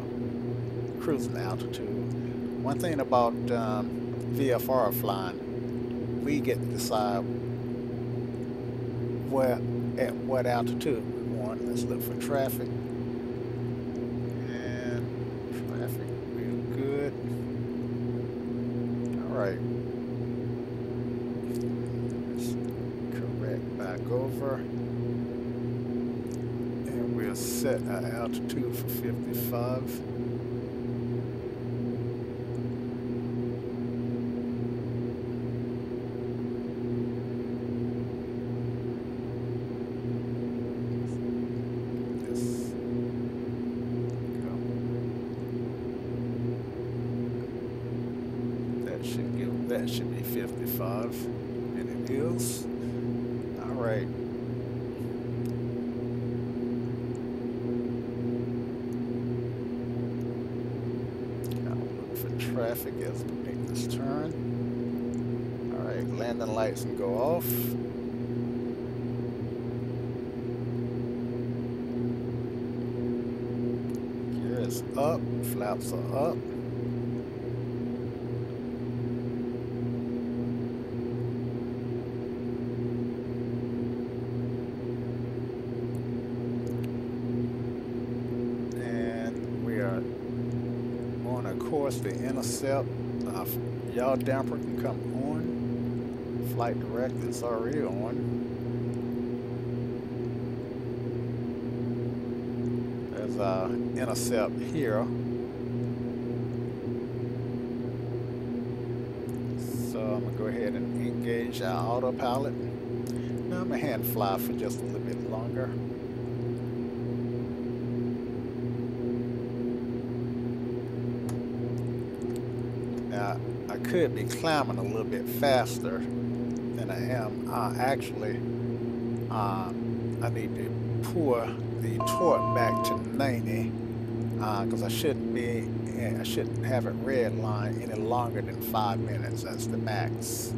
cruising altitude. One thing about um, VFR flying, we get to decide where, at what altitude we want. Let's look for traffic. And traffic, real good. right. Let's correct back over. And we'll set our altitude for 55. This go. That should give that should be 55 and it is. All right. I'll look for traffic as we make this turn. All right, landing lights and go off. Gear is up, flaps are up. And we are on a course intercept. Uh, yaw damper can come on. Flight direct is already on. There's our intercept here. So I'm gonna go ahead and engage our autopilot. Now I'm gonna hand fly for just a little bit longer. Now, I could be climbing a little bit faster than I am. Uh, actually, I need to pour the torque back to 90 because I shouldn't be, I shouldn't have it red line any longer than five minutes. That's the max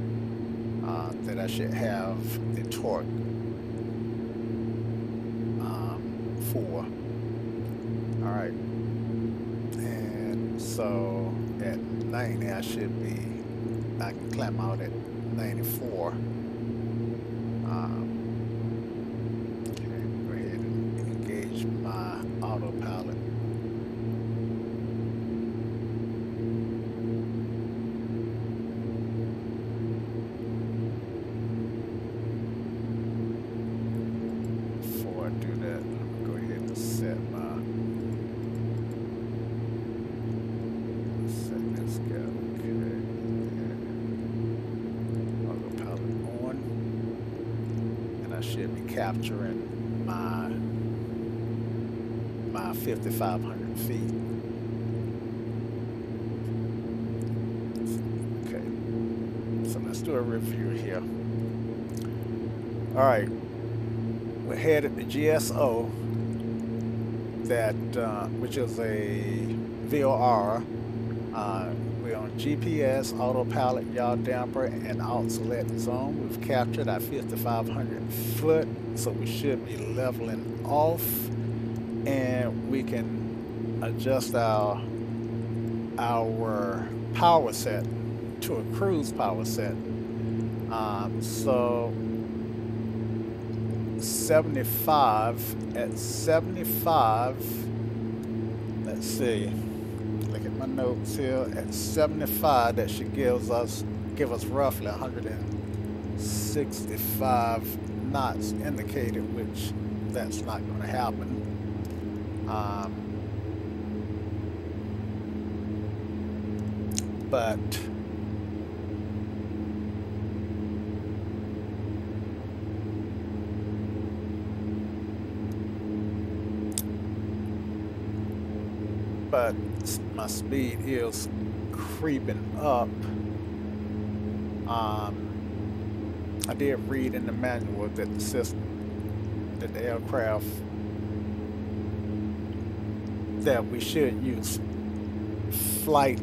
uh, that I should have the torque um, for. All right. And so at 90, I should be, I can climb out at 94. Um, okay, go ahead and engage my autopilot. Before I do that, I'm gonna go ahead and set my set this guy. Okay. Autopilot on. And I should be capturing my my 5,500 feet. Okay. So let's do a review here. All right. We're headed to GSO, that uh, which is a VOR. Uh, we're on GPS, autopilot, yaw damper, and oscillate zone. We've captured our 5,500 foot, so we should be leveling off, and we can adjust our our power set to a cruise power set. Um, so 75 at 75 let's see look at my notes here at 75 that she gives us give us roughly 165 knots indicated which that's not going to happen um, but but my speed is creeping up. Um, I did read in the manual that the system, that the aircraft, that we should use flight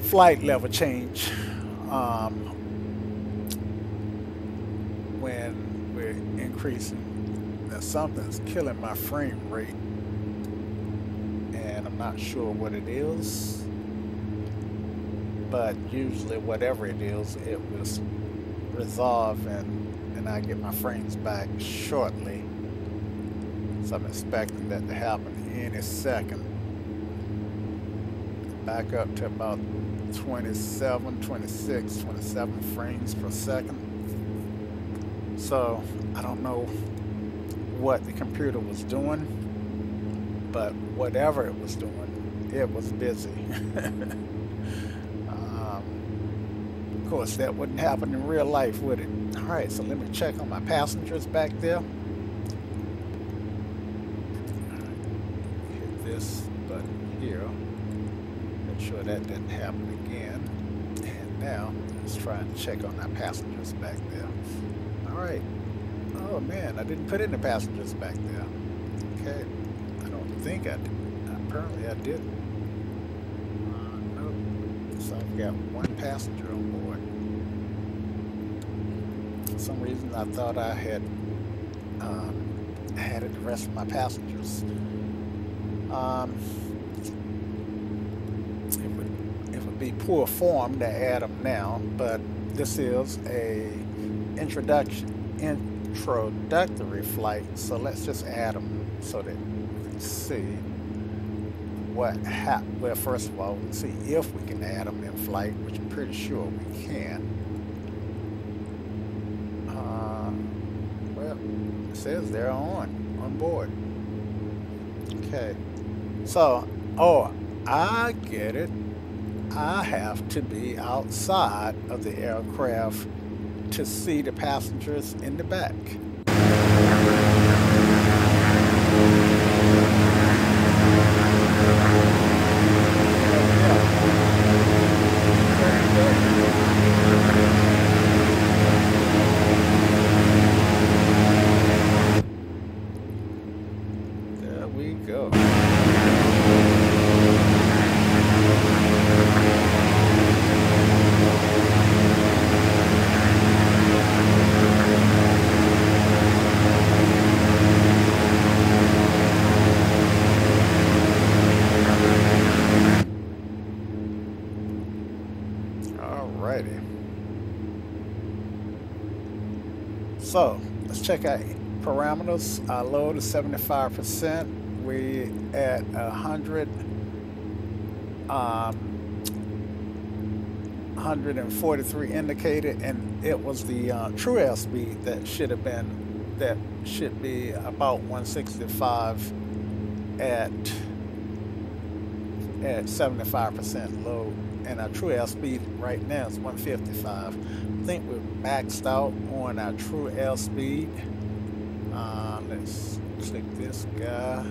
flight level change um, when we're increasing. Now something's killing my frame rate and I'm not sure what it is. But usually, whatever it is, it will s- resolve and, and I get my frames back shortly. So I'm expecting that to happen any second. back up to about 27, 26, 27 frames per second. So I don't know what the computer was doing, but whatever it was doing, it was busy. course, that wouldn't happen in real life, would it? All right, so let me check on my passengers back there. Hit this button here. Make sure that didn't happen again. And now, let's try and check on our passengers back there. All right. Oh man, I didn't put any passengers back there. Okay. I don't think I did. Apparently I did. Uh, nope. So I've got one passenger on board. Some reason I thought I had um, added the rest of my passengers. Um, it would it would be poor form to add them now, but this is a introduction introductory flight, so let's just add them so that we can see what happened. Well, first of all, we can see if we can add them in flight, which I'm pretty sure we can. Uh, well, says they're on, on board. Okay, so, oh, I get it. I have to be outside of the aircraft to see the passengers in the back. Check our parameters. Our load is 75%. We at 100, um, 143 indicated, and it was the uh, true airspeed that should have been that should be about 165 at at 75% load and our true airspeed right now is 155 I think we're maxed out on our true airspeed uh, let's click this guy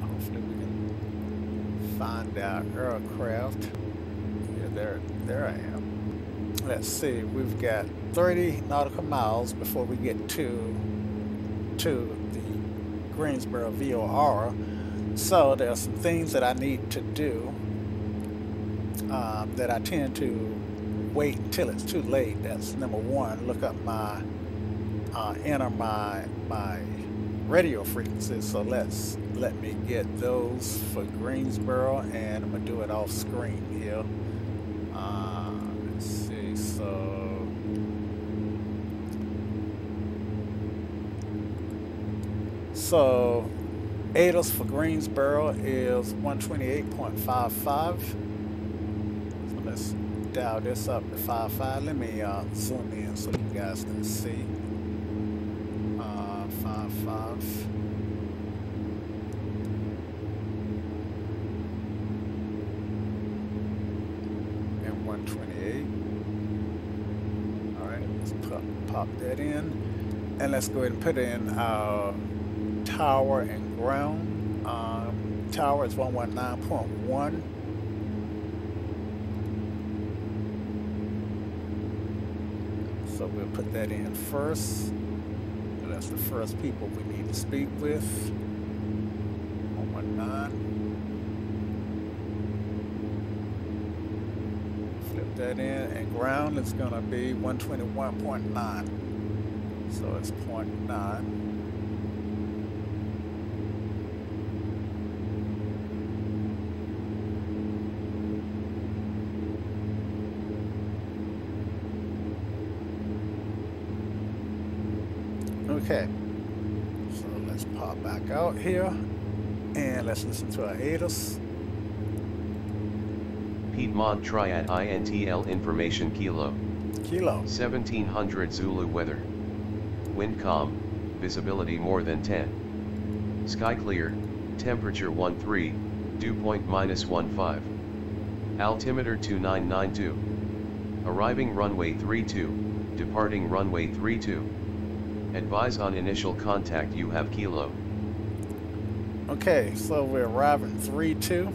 hopefully we can find our aircraft. Yeah there there I am. Let's see we've got 30 nautical miles before we get to to the Greensboro VOR so there are some things that I need to do um, that I tend to wait until it's too late. That's number one. Look up my uh, enter my my radio frequencies. So let's let me get those for Greensboro, and I'm gonna do it off screen here. Uh, let's see. So. So ATIS for Greensboro is 128.55. So let's dial this up to 55. Let me uh, zoom in so you guys can see. Uh, 55. And 128. All right, let's pop, pop that in. And let's go ahead and put in our tower and ground. Um, tower is 119.1. So we'll put that in first. That's the first people we need to speak with. 119. Flip that in. And ground is going to be 121.9. So it's 0.9. Okay, so back out here and let's listen to our ATIS. Piedmont Triad INTL information kilo. Kilo. 1700 Zulu weather. Wind calm, visibility more than 10. Sky clear, temperature 13, dew point minus 15. Altimeter 2992. Arriving runway 32, departing runway 32. Advise on initial contact you have kilo. Okay, so we're arriving 3 2.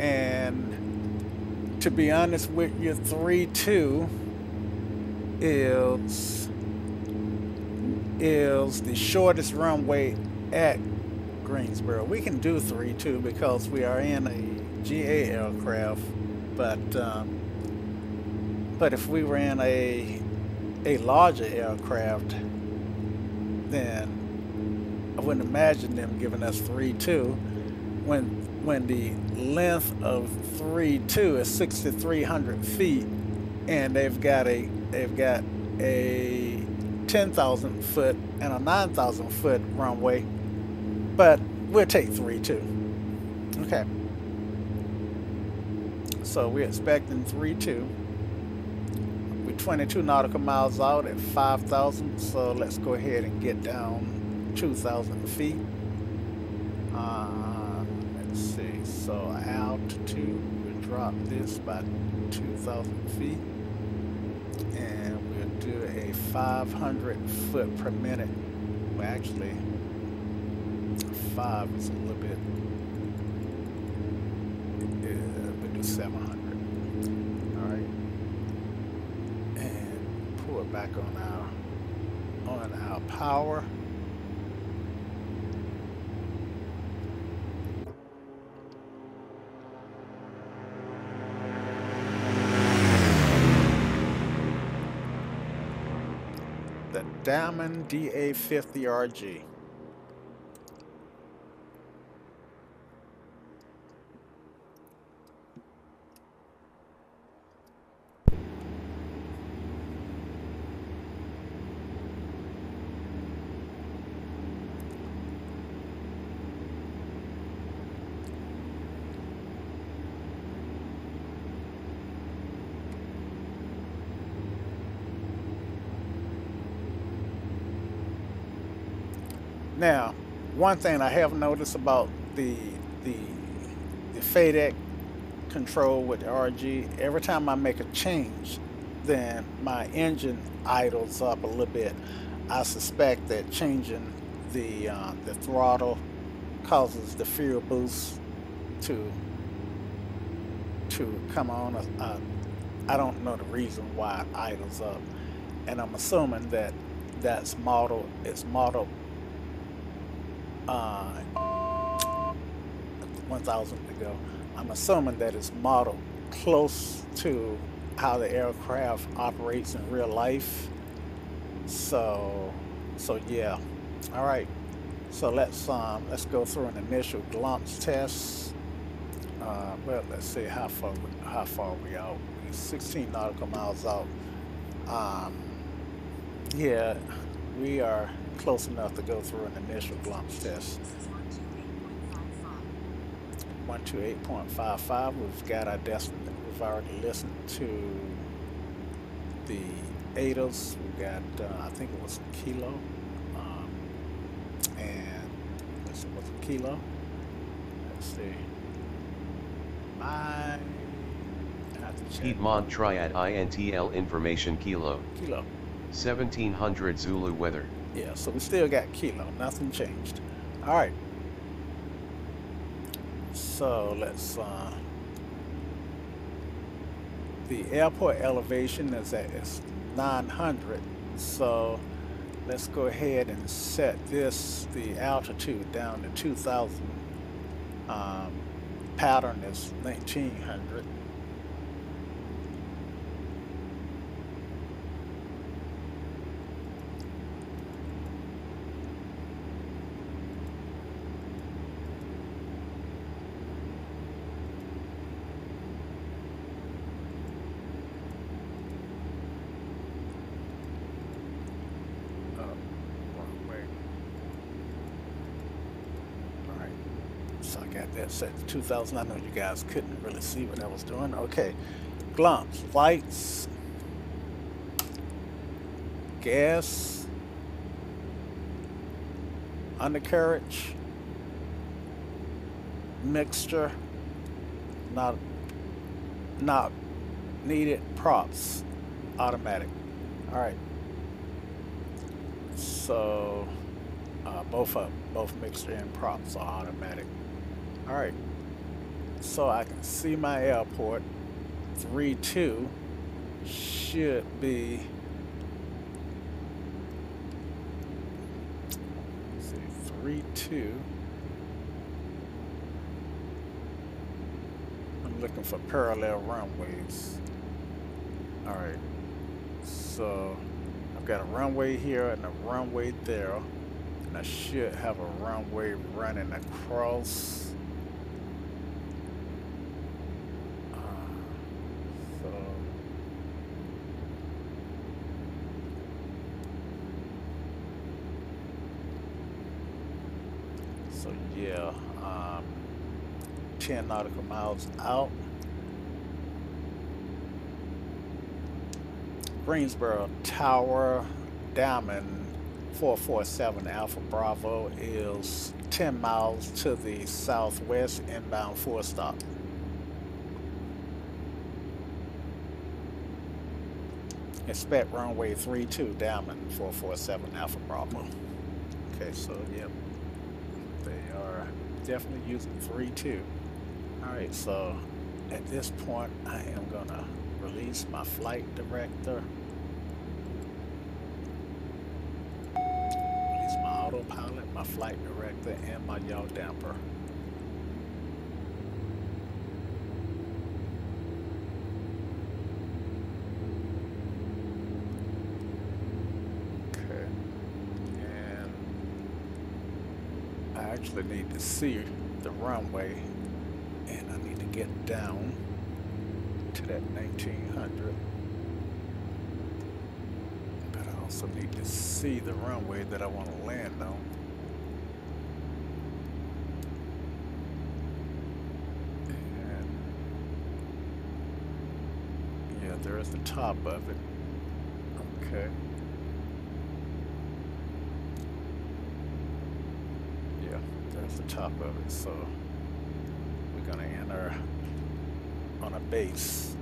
And to be honest with you, 3 2 is, is the shortest runway at Greensboro. We can do 3 2 because we are in a GA aircraft, but um, but if we were in a a larger aircraft, then I wouldn't imagine them giving us 3-2 when when the length of 3-2 is 6,300 feet and they've got a they've got a 10,000 foot and a 9,000 foot runway but we'll take 3-2 okay. So we're expecting 3-2 we're 22 nautical miles out at 5,000 so let's go ahead and get down 2,000 feet. Uh, let's see so altitude we'll drop this by 2,000 feet. And we'll do a 500 foot per minute. Well actually five is a little bit yeah, we'll do 700 all right and pull it back on our on our power. The Diamond DA50RG. Now, one thing I have noticed about the the the FADEC control with the RG, every time I make a change, then my engine idles up a little bit. I suspect that changing the uh, the throttle causes the fuel boost to to come on. Uh, I don't know the reason why it idles up, and I'm assuming that that's model it's model uh, 1,000 ago. I'm assuming that it's modeled close to how the aircraft operates in real life. So, so yeah. All right. So let's um, let's go through an initial glance test. Uh, well, let's see how far we, how far we out. We're 16 nautical miles out. Um, yeah, we are close enough to go through an initial glance test. 128.55, we've got our destination, we've already listened to the ATIS, we got, uh, I think it was Kilo, um, and this was a Kilo, let's see, my, I have to check. Piedmont Triad INTL information kilo. Kilo. 1700 Zulu weather. Yeah, so we still got kilo. Nothing changed. All right. So let's. Uh, the airport elevation is at is 900. So let's go ahead and set this the altitude down to 2,000. Um, pattern is 1900. Oh, wrong way. All right. Suck got that set to 2000. I know you guys couldn't really see what I was doing. Okay, glumps, lights, gas, undercarriage, mixture, not not needed props, automatic. All right. So uh, both of both mixture and props are automatic. All right. So I can see my airport. Three two should be. see three two. I'm looking for parallel runways. All right. So I've got a runway here and a runway there. And I should have a runway running across. Uh, so So yeah, um, 10 nautical miles out. Greensboro Tower Diamond 447 Alpha Bravo is 10 miles to the southwest inbound four stop. Expect runway 32 Diamond 447 Alpha Bravo. Okay, so yep, they are definitely using 32. Alright, so at this point I am gonna release my flight director. Release my autopilot, my flight director, and my yaw damper. Okay. And I actually need to see the runway and I need to get down to that 1900 but I also need to see the runway that I want to land on. And yeah there's the top of it. Okay. Yeah there's the top of it so we're gonna enter on a base.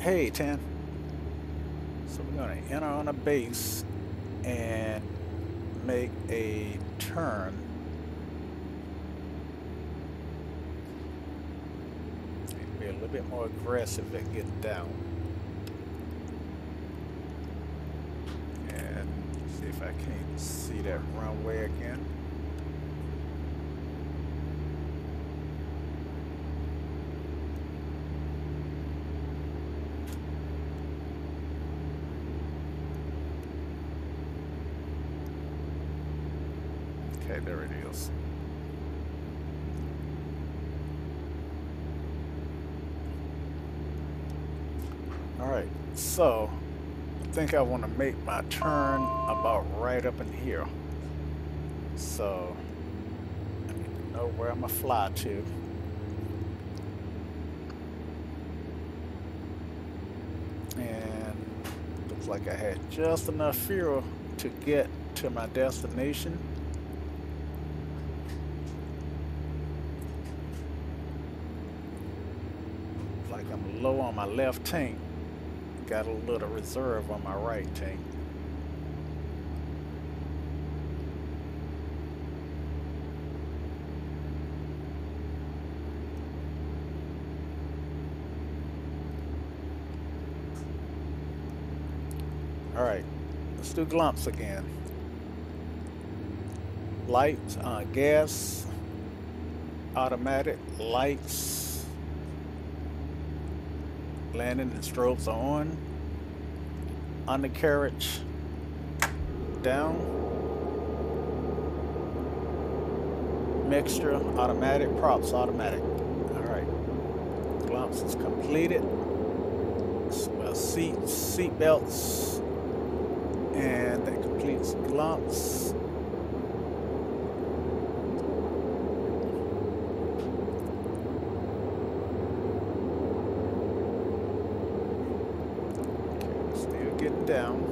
Hey, 10. So we're going to enter on a base and make a turn. Be a little bit more aggressive at getting down. And see if I can't see that runway again. Okay, there it is. All right, so think I want to make my turn about right up in here. So I need to know where I'm gonna fly to. And looks like I had just enough fuel to get to my destination. Like I'm low on my left tank. Got a little reserve on my right tank. All right, let's do glumps again. Lights, uh, gas, automatic, lights, landing and strobes are on. Undercarriage down. Mixture automatic, props automatic. All right, glumps is completed. Well, seats, seat belts, And that completes glance. Still getting down.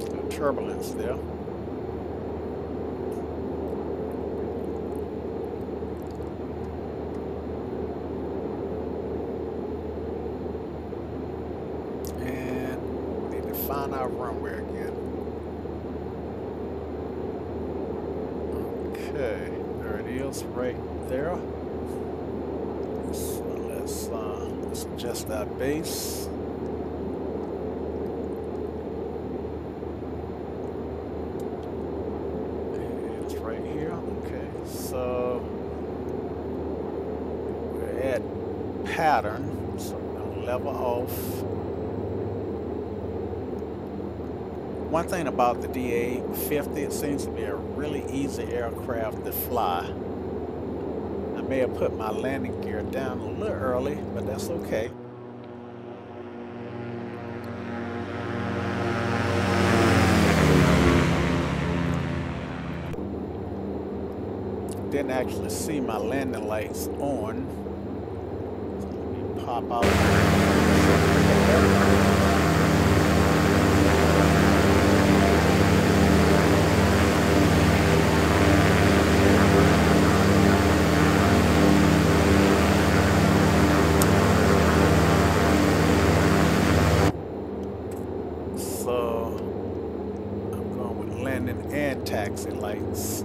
Still turbulence there. And need to find our runway again. Okay, there it is right there. So let's, uh, let's adjust our base. And It's right here. Okay, so we're at pattern. So gonna level off. One thing about the DA-50, it seems to be a really easy aircraft to fly. I may have put my landing gear down a little early, but that's okay. Didn't actually see my landing lights on. So let me pop out. So I'm going with landing and taxi lights.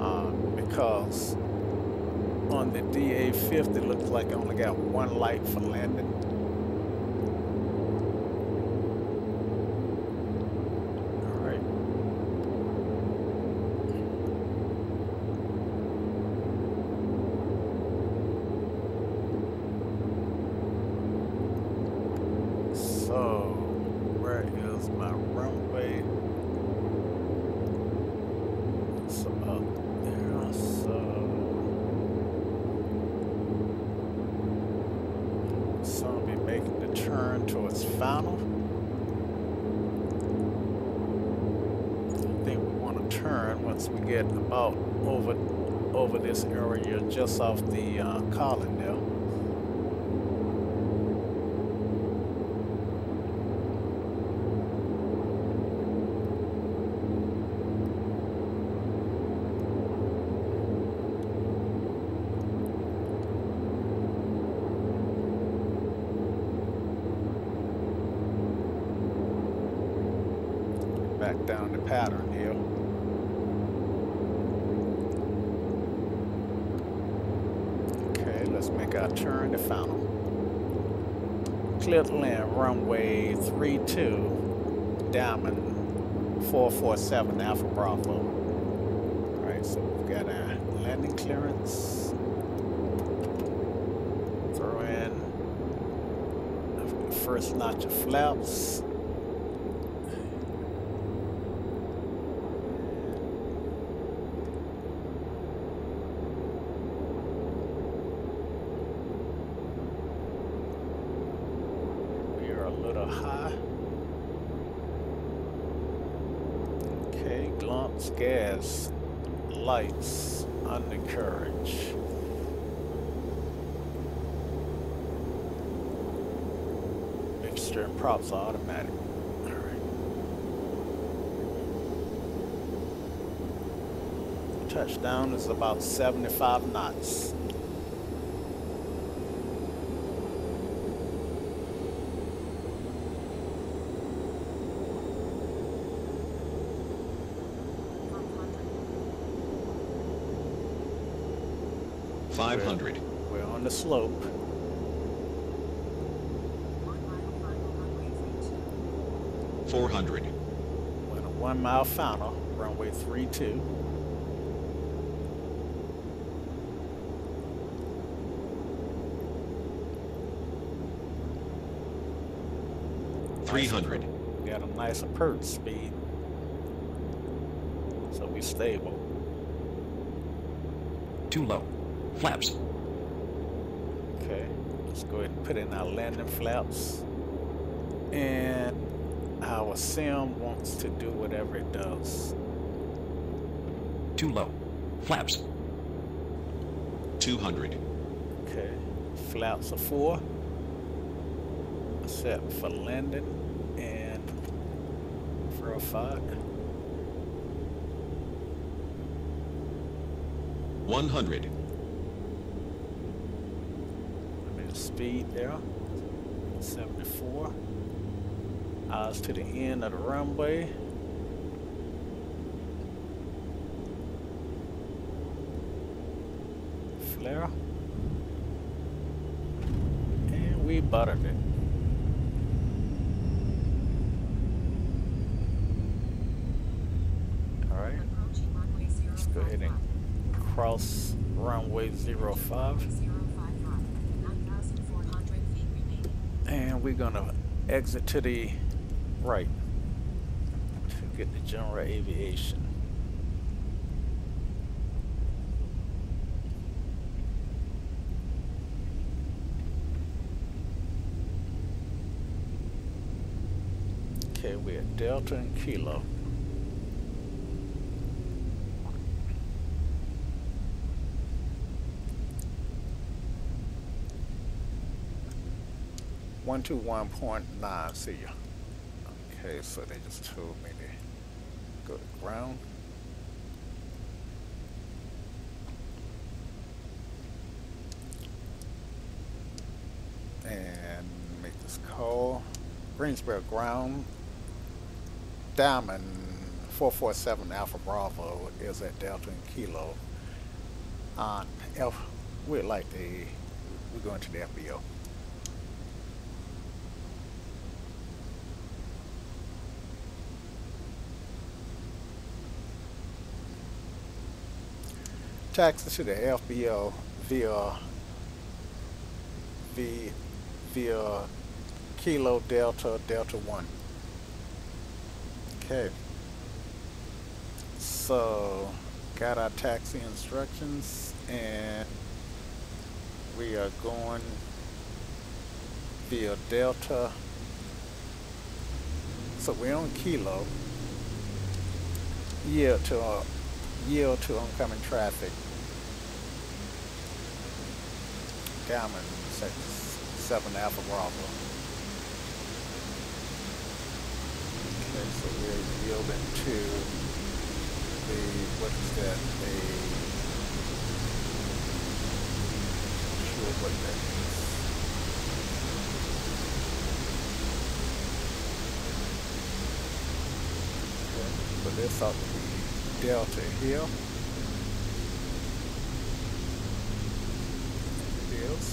Um, because on the DA50 it looks like I only got one light for landing. All right. So, where is my runway? It's about there, so. So I'll be making the turn towards final. I think we want to turn once we get about over over this area just off the uh, there. back down the pattern here. Okay, let's make our turn to final. Clear to land runway 32, Diamond 447 Alpha Bravo. Alright, so we've got our landing clearance. Throw in the first notch of flaps. We are a little high. Okay, glance gas, lights, undercarriage. Mixture and props are automatic. All right. Touchdown is about 75 knots. Five hundred. We're on the slope. Four hundred. We're in a one mile final, runway 32. Three hundred. We got a nice approach speed. So we stable. Too low. Flaps. Okay, let's go ahead and put in our landing flaps. And our sim wants to do whatever it does. Too low. Flaps. 200, Okay, flaps are four. Set for landing and verified. 100, I mean, speed there. 74. Eyes to the end of the runway. Flare. And we buttered it. Alright, let's go ahead and cross runway 05. And we're gonna exit to the right to get the general aviation. Okay, we're Delta and Kilo. One two one point nine. See ya. Okay, so they just told me to go to ground. And make this call. Greensboro ground. Diamond 447 Alpha Bravo is at Delta and Kilo. Uh, On F, we'd like the, we're going to the FBO. Taxes to the FBO via via, via Kilo Delta Delta One. Okay. So got our taxi instructions and we are going via Delta. So we're on Kilo. Yield to uh, yield to oncoming traffic. Section seven Alpha Bravo. Okay, so we're yielding to the what is that? A sure what that is. Okay, so this ought to be Delta here. It is.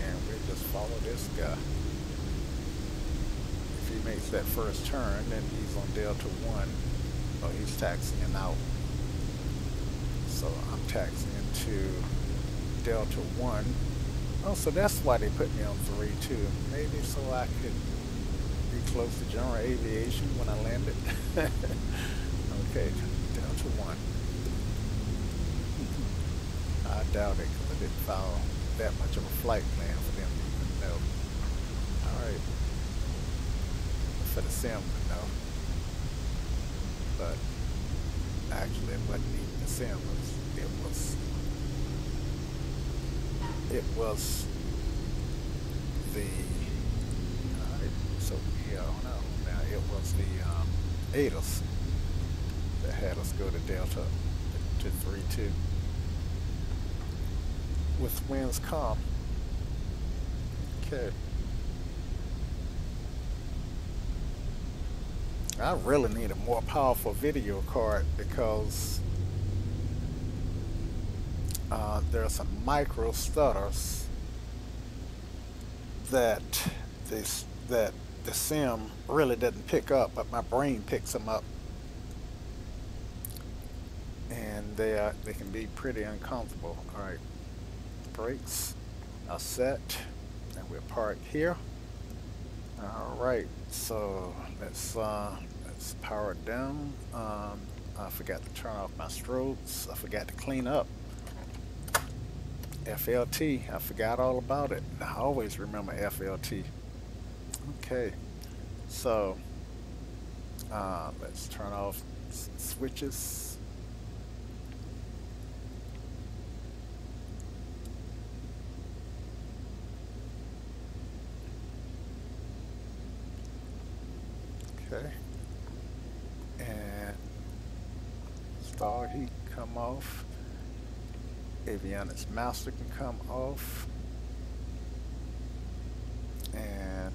And we just follow this guy. If he that first turn, then he's on Delta 1. Oh, he's taxiing out. So I'm taxiing to Delta 1. Oh, so that's why they put me on 3 too. Maybe so I could be close to general aviation when I landed. okay, Delta 1. I doubt it because I didn't follow that much of a flight plan for them to even know. Alright. For the to know. But actually it wasn't even the sim, it was, it was it was the so are on our own now. It was the um, ATIS that had us go to Delta to 3-2 with winds calm. Okay. I really need a more powerful video card because uh, there are some micro stutters that this that the sim really doesn't pick up, but my brain picks them up, and they are they can be pretty uncomfortable. All right, brakes are set, and we're parked here. All right, so let's uh, let's power down. Um, I forgot to turn off my strobes. I forgot to clean up. FLT, I forgot all about it. I always remember FLT. Okay, so uh, let's turn off switches. Okay. And star heat come off. Avionics master can come off. And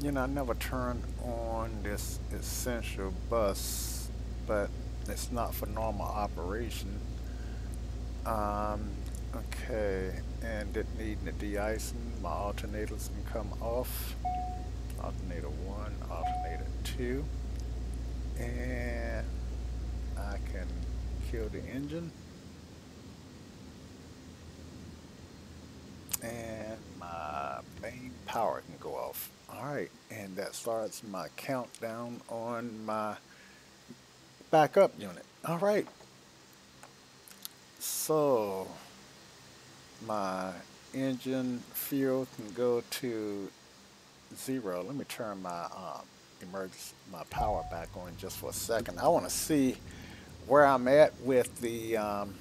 you know, I never turned on this essential bus, but it's not for normal operation. Um, okay, and didn't need the de-icing. My alternators can come off. Alternator one, alternator two, and I can kill the engine. And my main power can go off. Alright, and that starts my countdown on my backup unit. Alright. So my engine fuel can go to zero. Let me turn my um, emergency, my power back on just for a second. I want to see where I'm at with the um,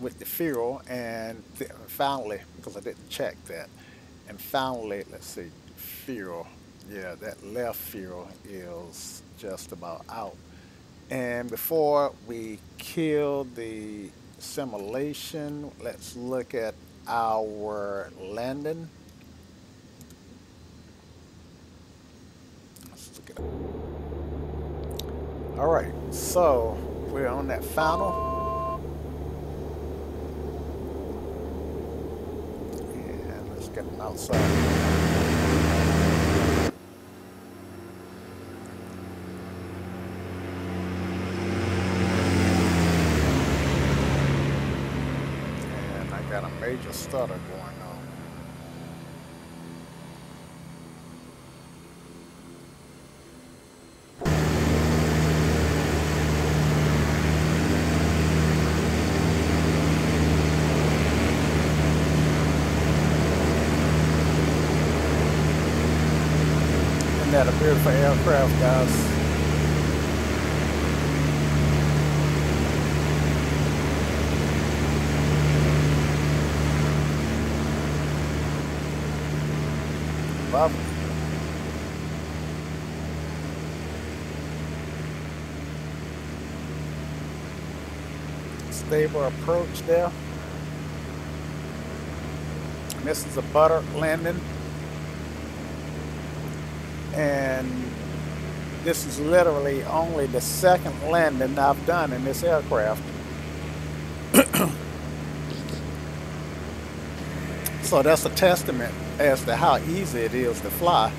with the fuel and th- finally, because I didn't check that, and finally, let's see, fuel. Yeah, that left fuel is just about out. And before we kill the simulation, let's look at our landing. At All right, so we're on that final. And let's get them outside. And I got a major stutter going on. Isn't that aircraft, guys? Lovely. Stable approach there. This is a butter landing. And this is literally only the second landing I've done in this aircraft. So that's a testament as to how easy it is to fly.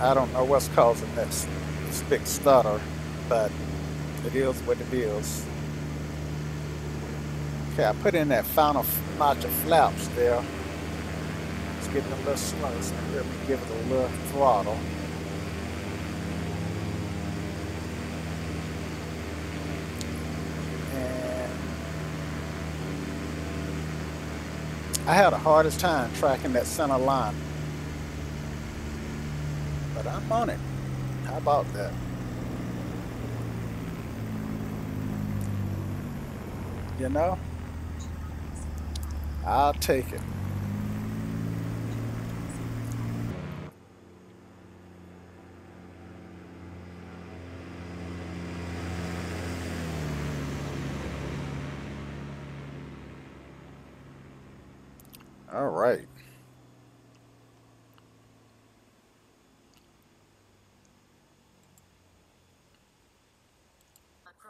I don't know what's causing this big stutter, but it is what it is. Okay, I put in that final notch of flaps there. It's getting a little slow, so let me give it a little throttle. I had the hardest time tracking that center line. But I'm on it. How about that? You know? I'll take it. All right.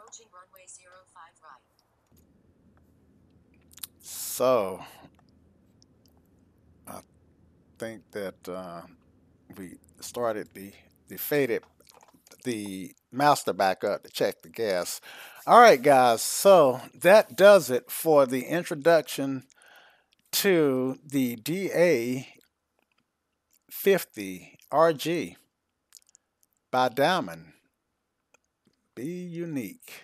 Approaching runway 05 right. So, I think that uh, we started the the faded the master back up to check the gas. All right, guys. So that does it for the introduction to the DA 50 RG by Diamond. Be unique.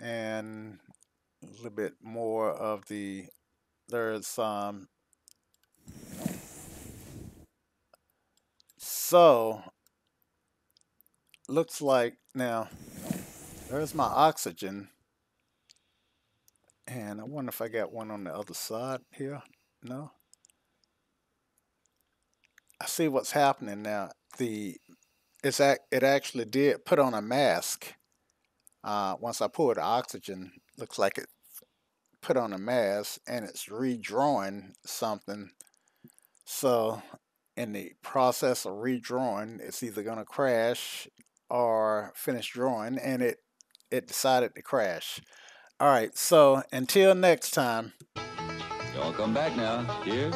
And a little bit more of the there's some so looks like now there's my oxygen. And I wonder if I got one on the other side here no? I see what's happening now the it's ac- it actually did put on a mask uh, once I poured oxygen looks like it put on a mask and it's redrawing something so in the process of redrawing it's either going to crash or finish drawing and it it decided to crash all right so until next time Y'all come back now. Here.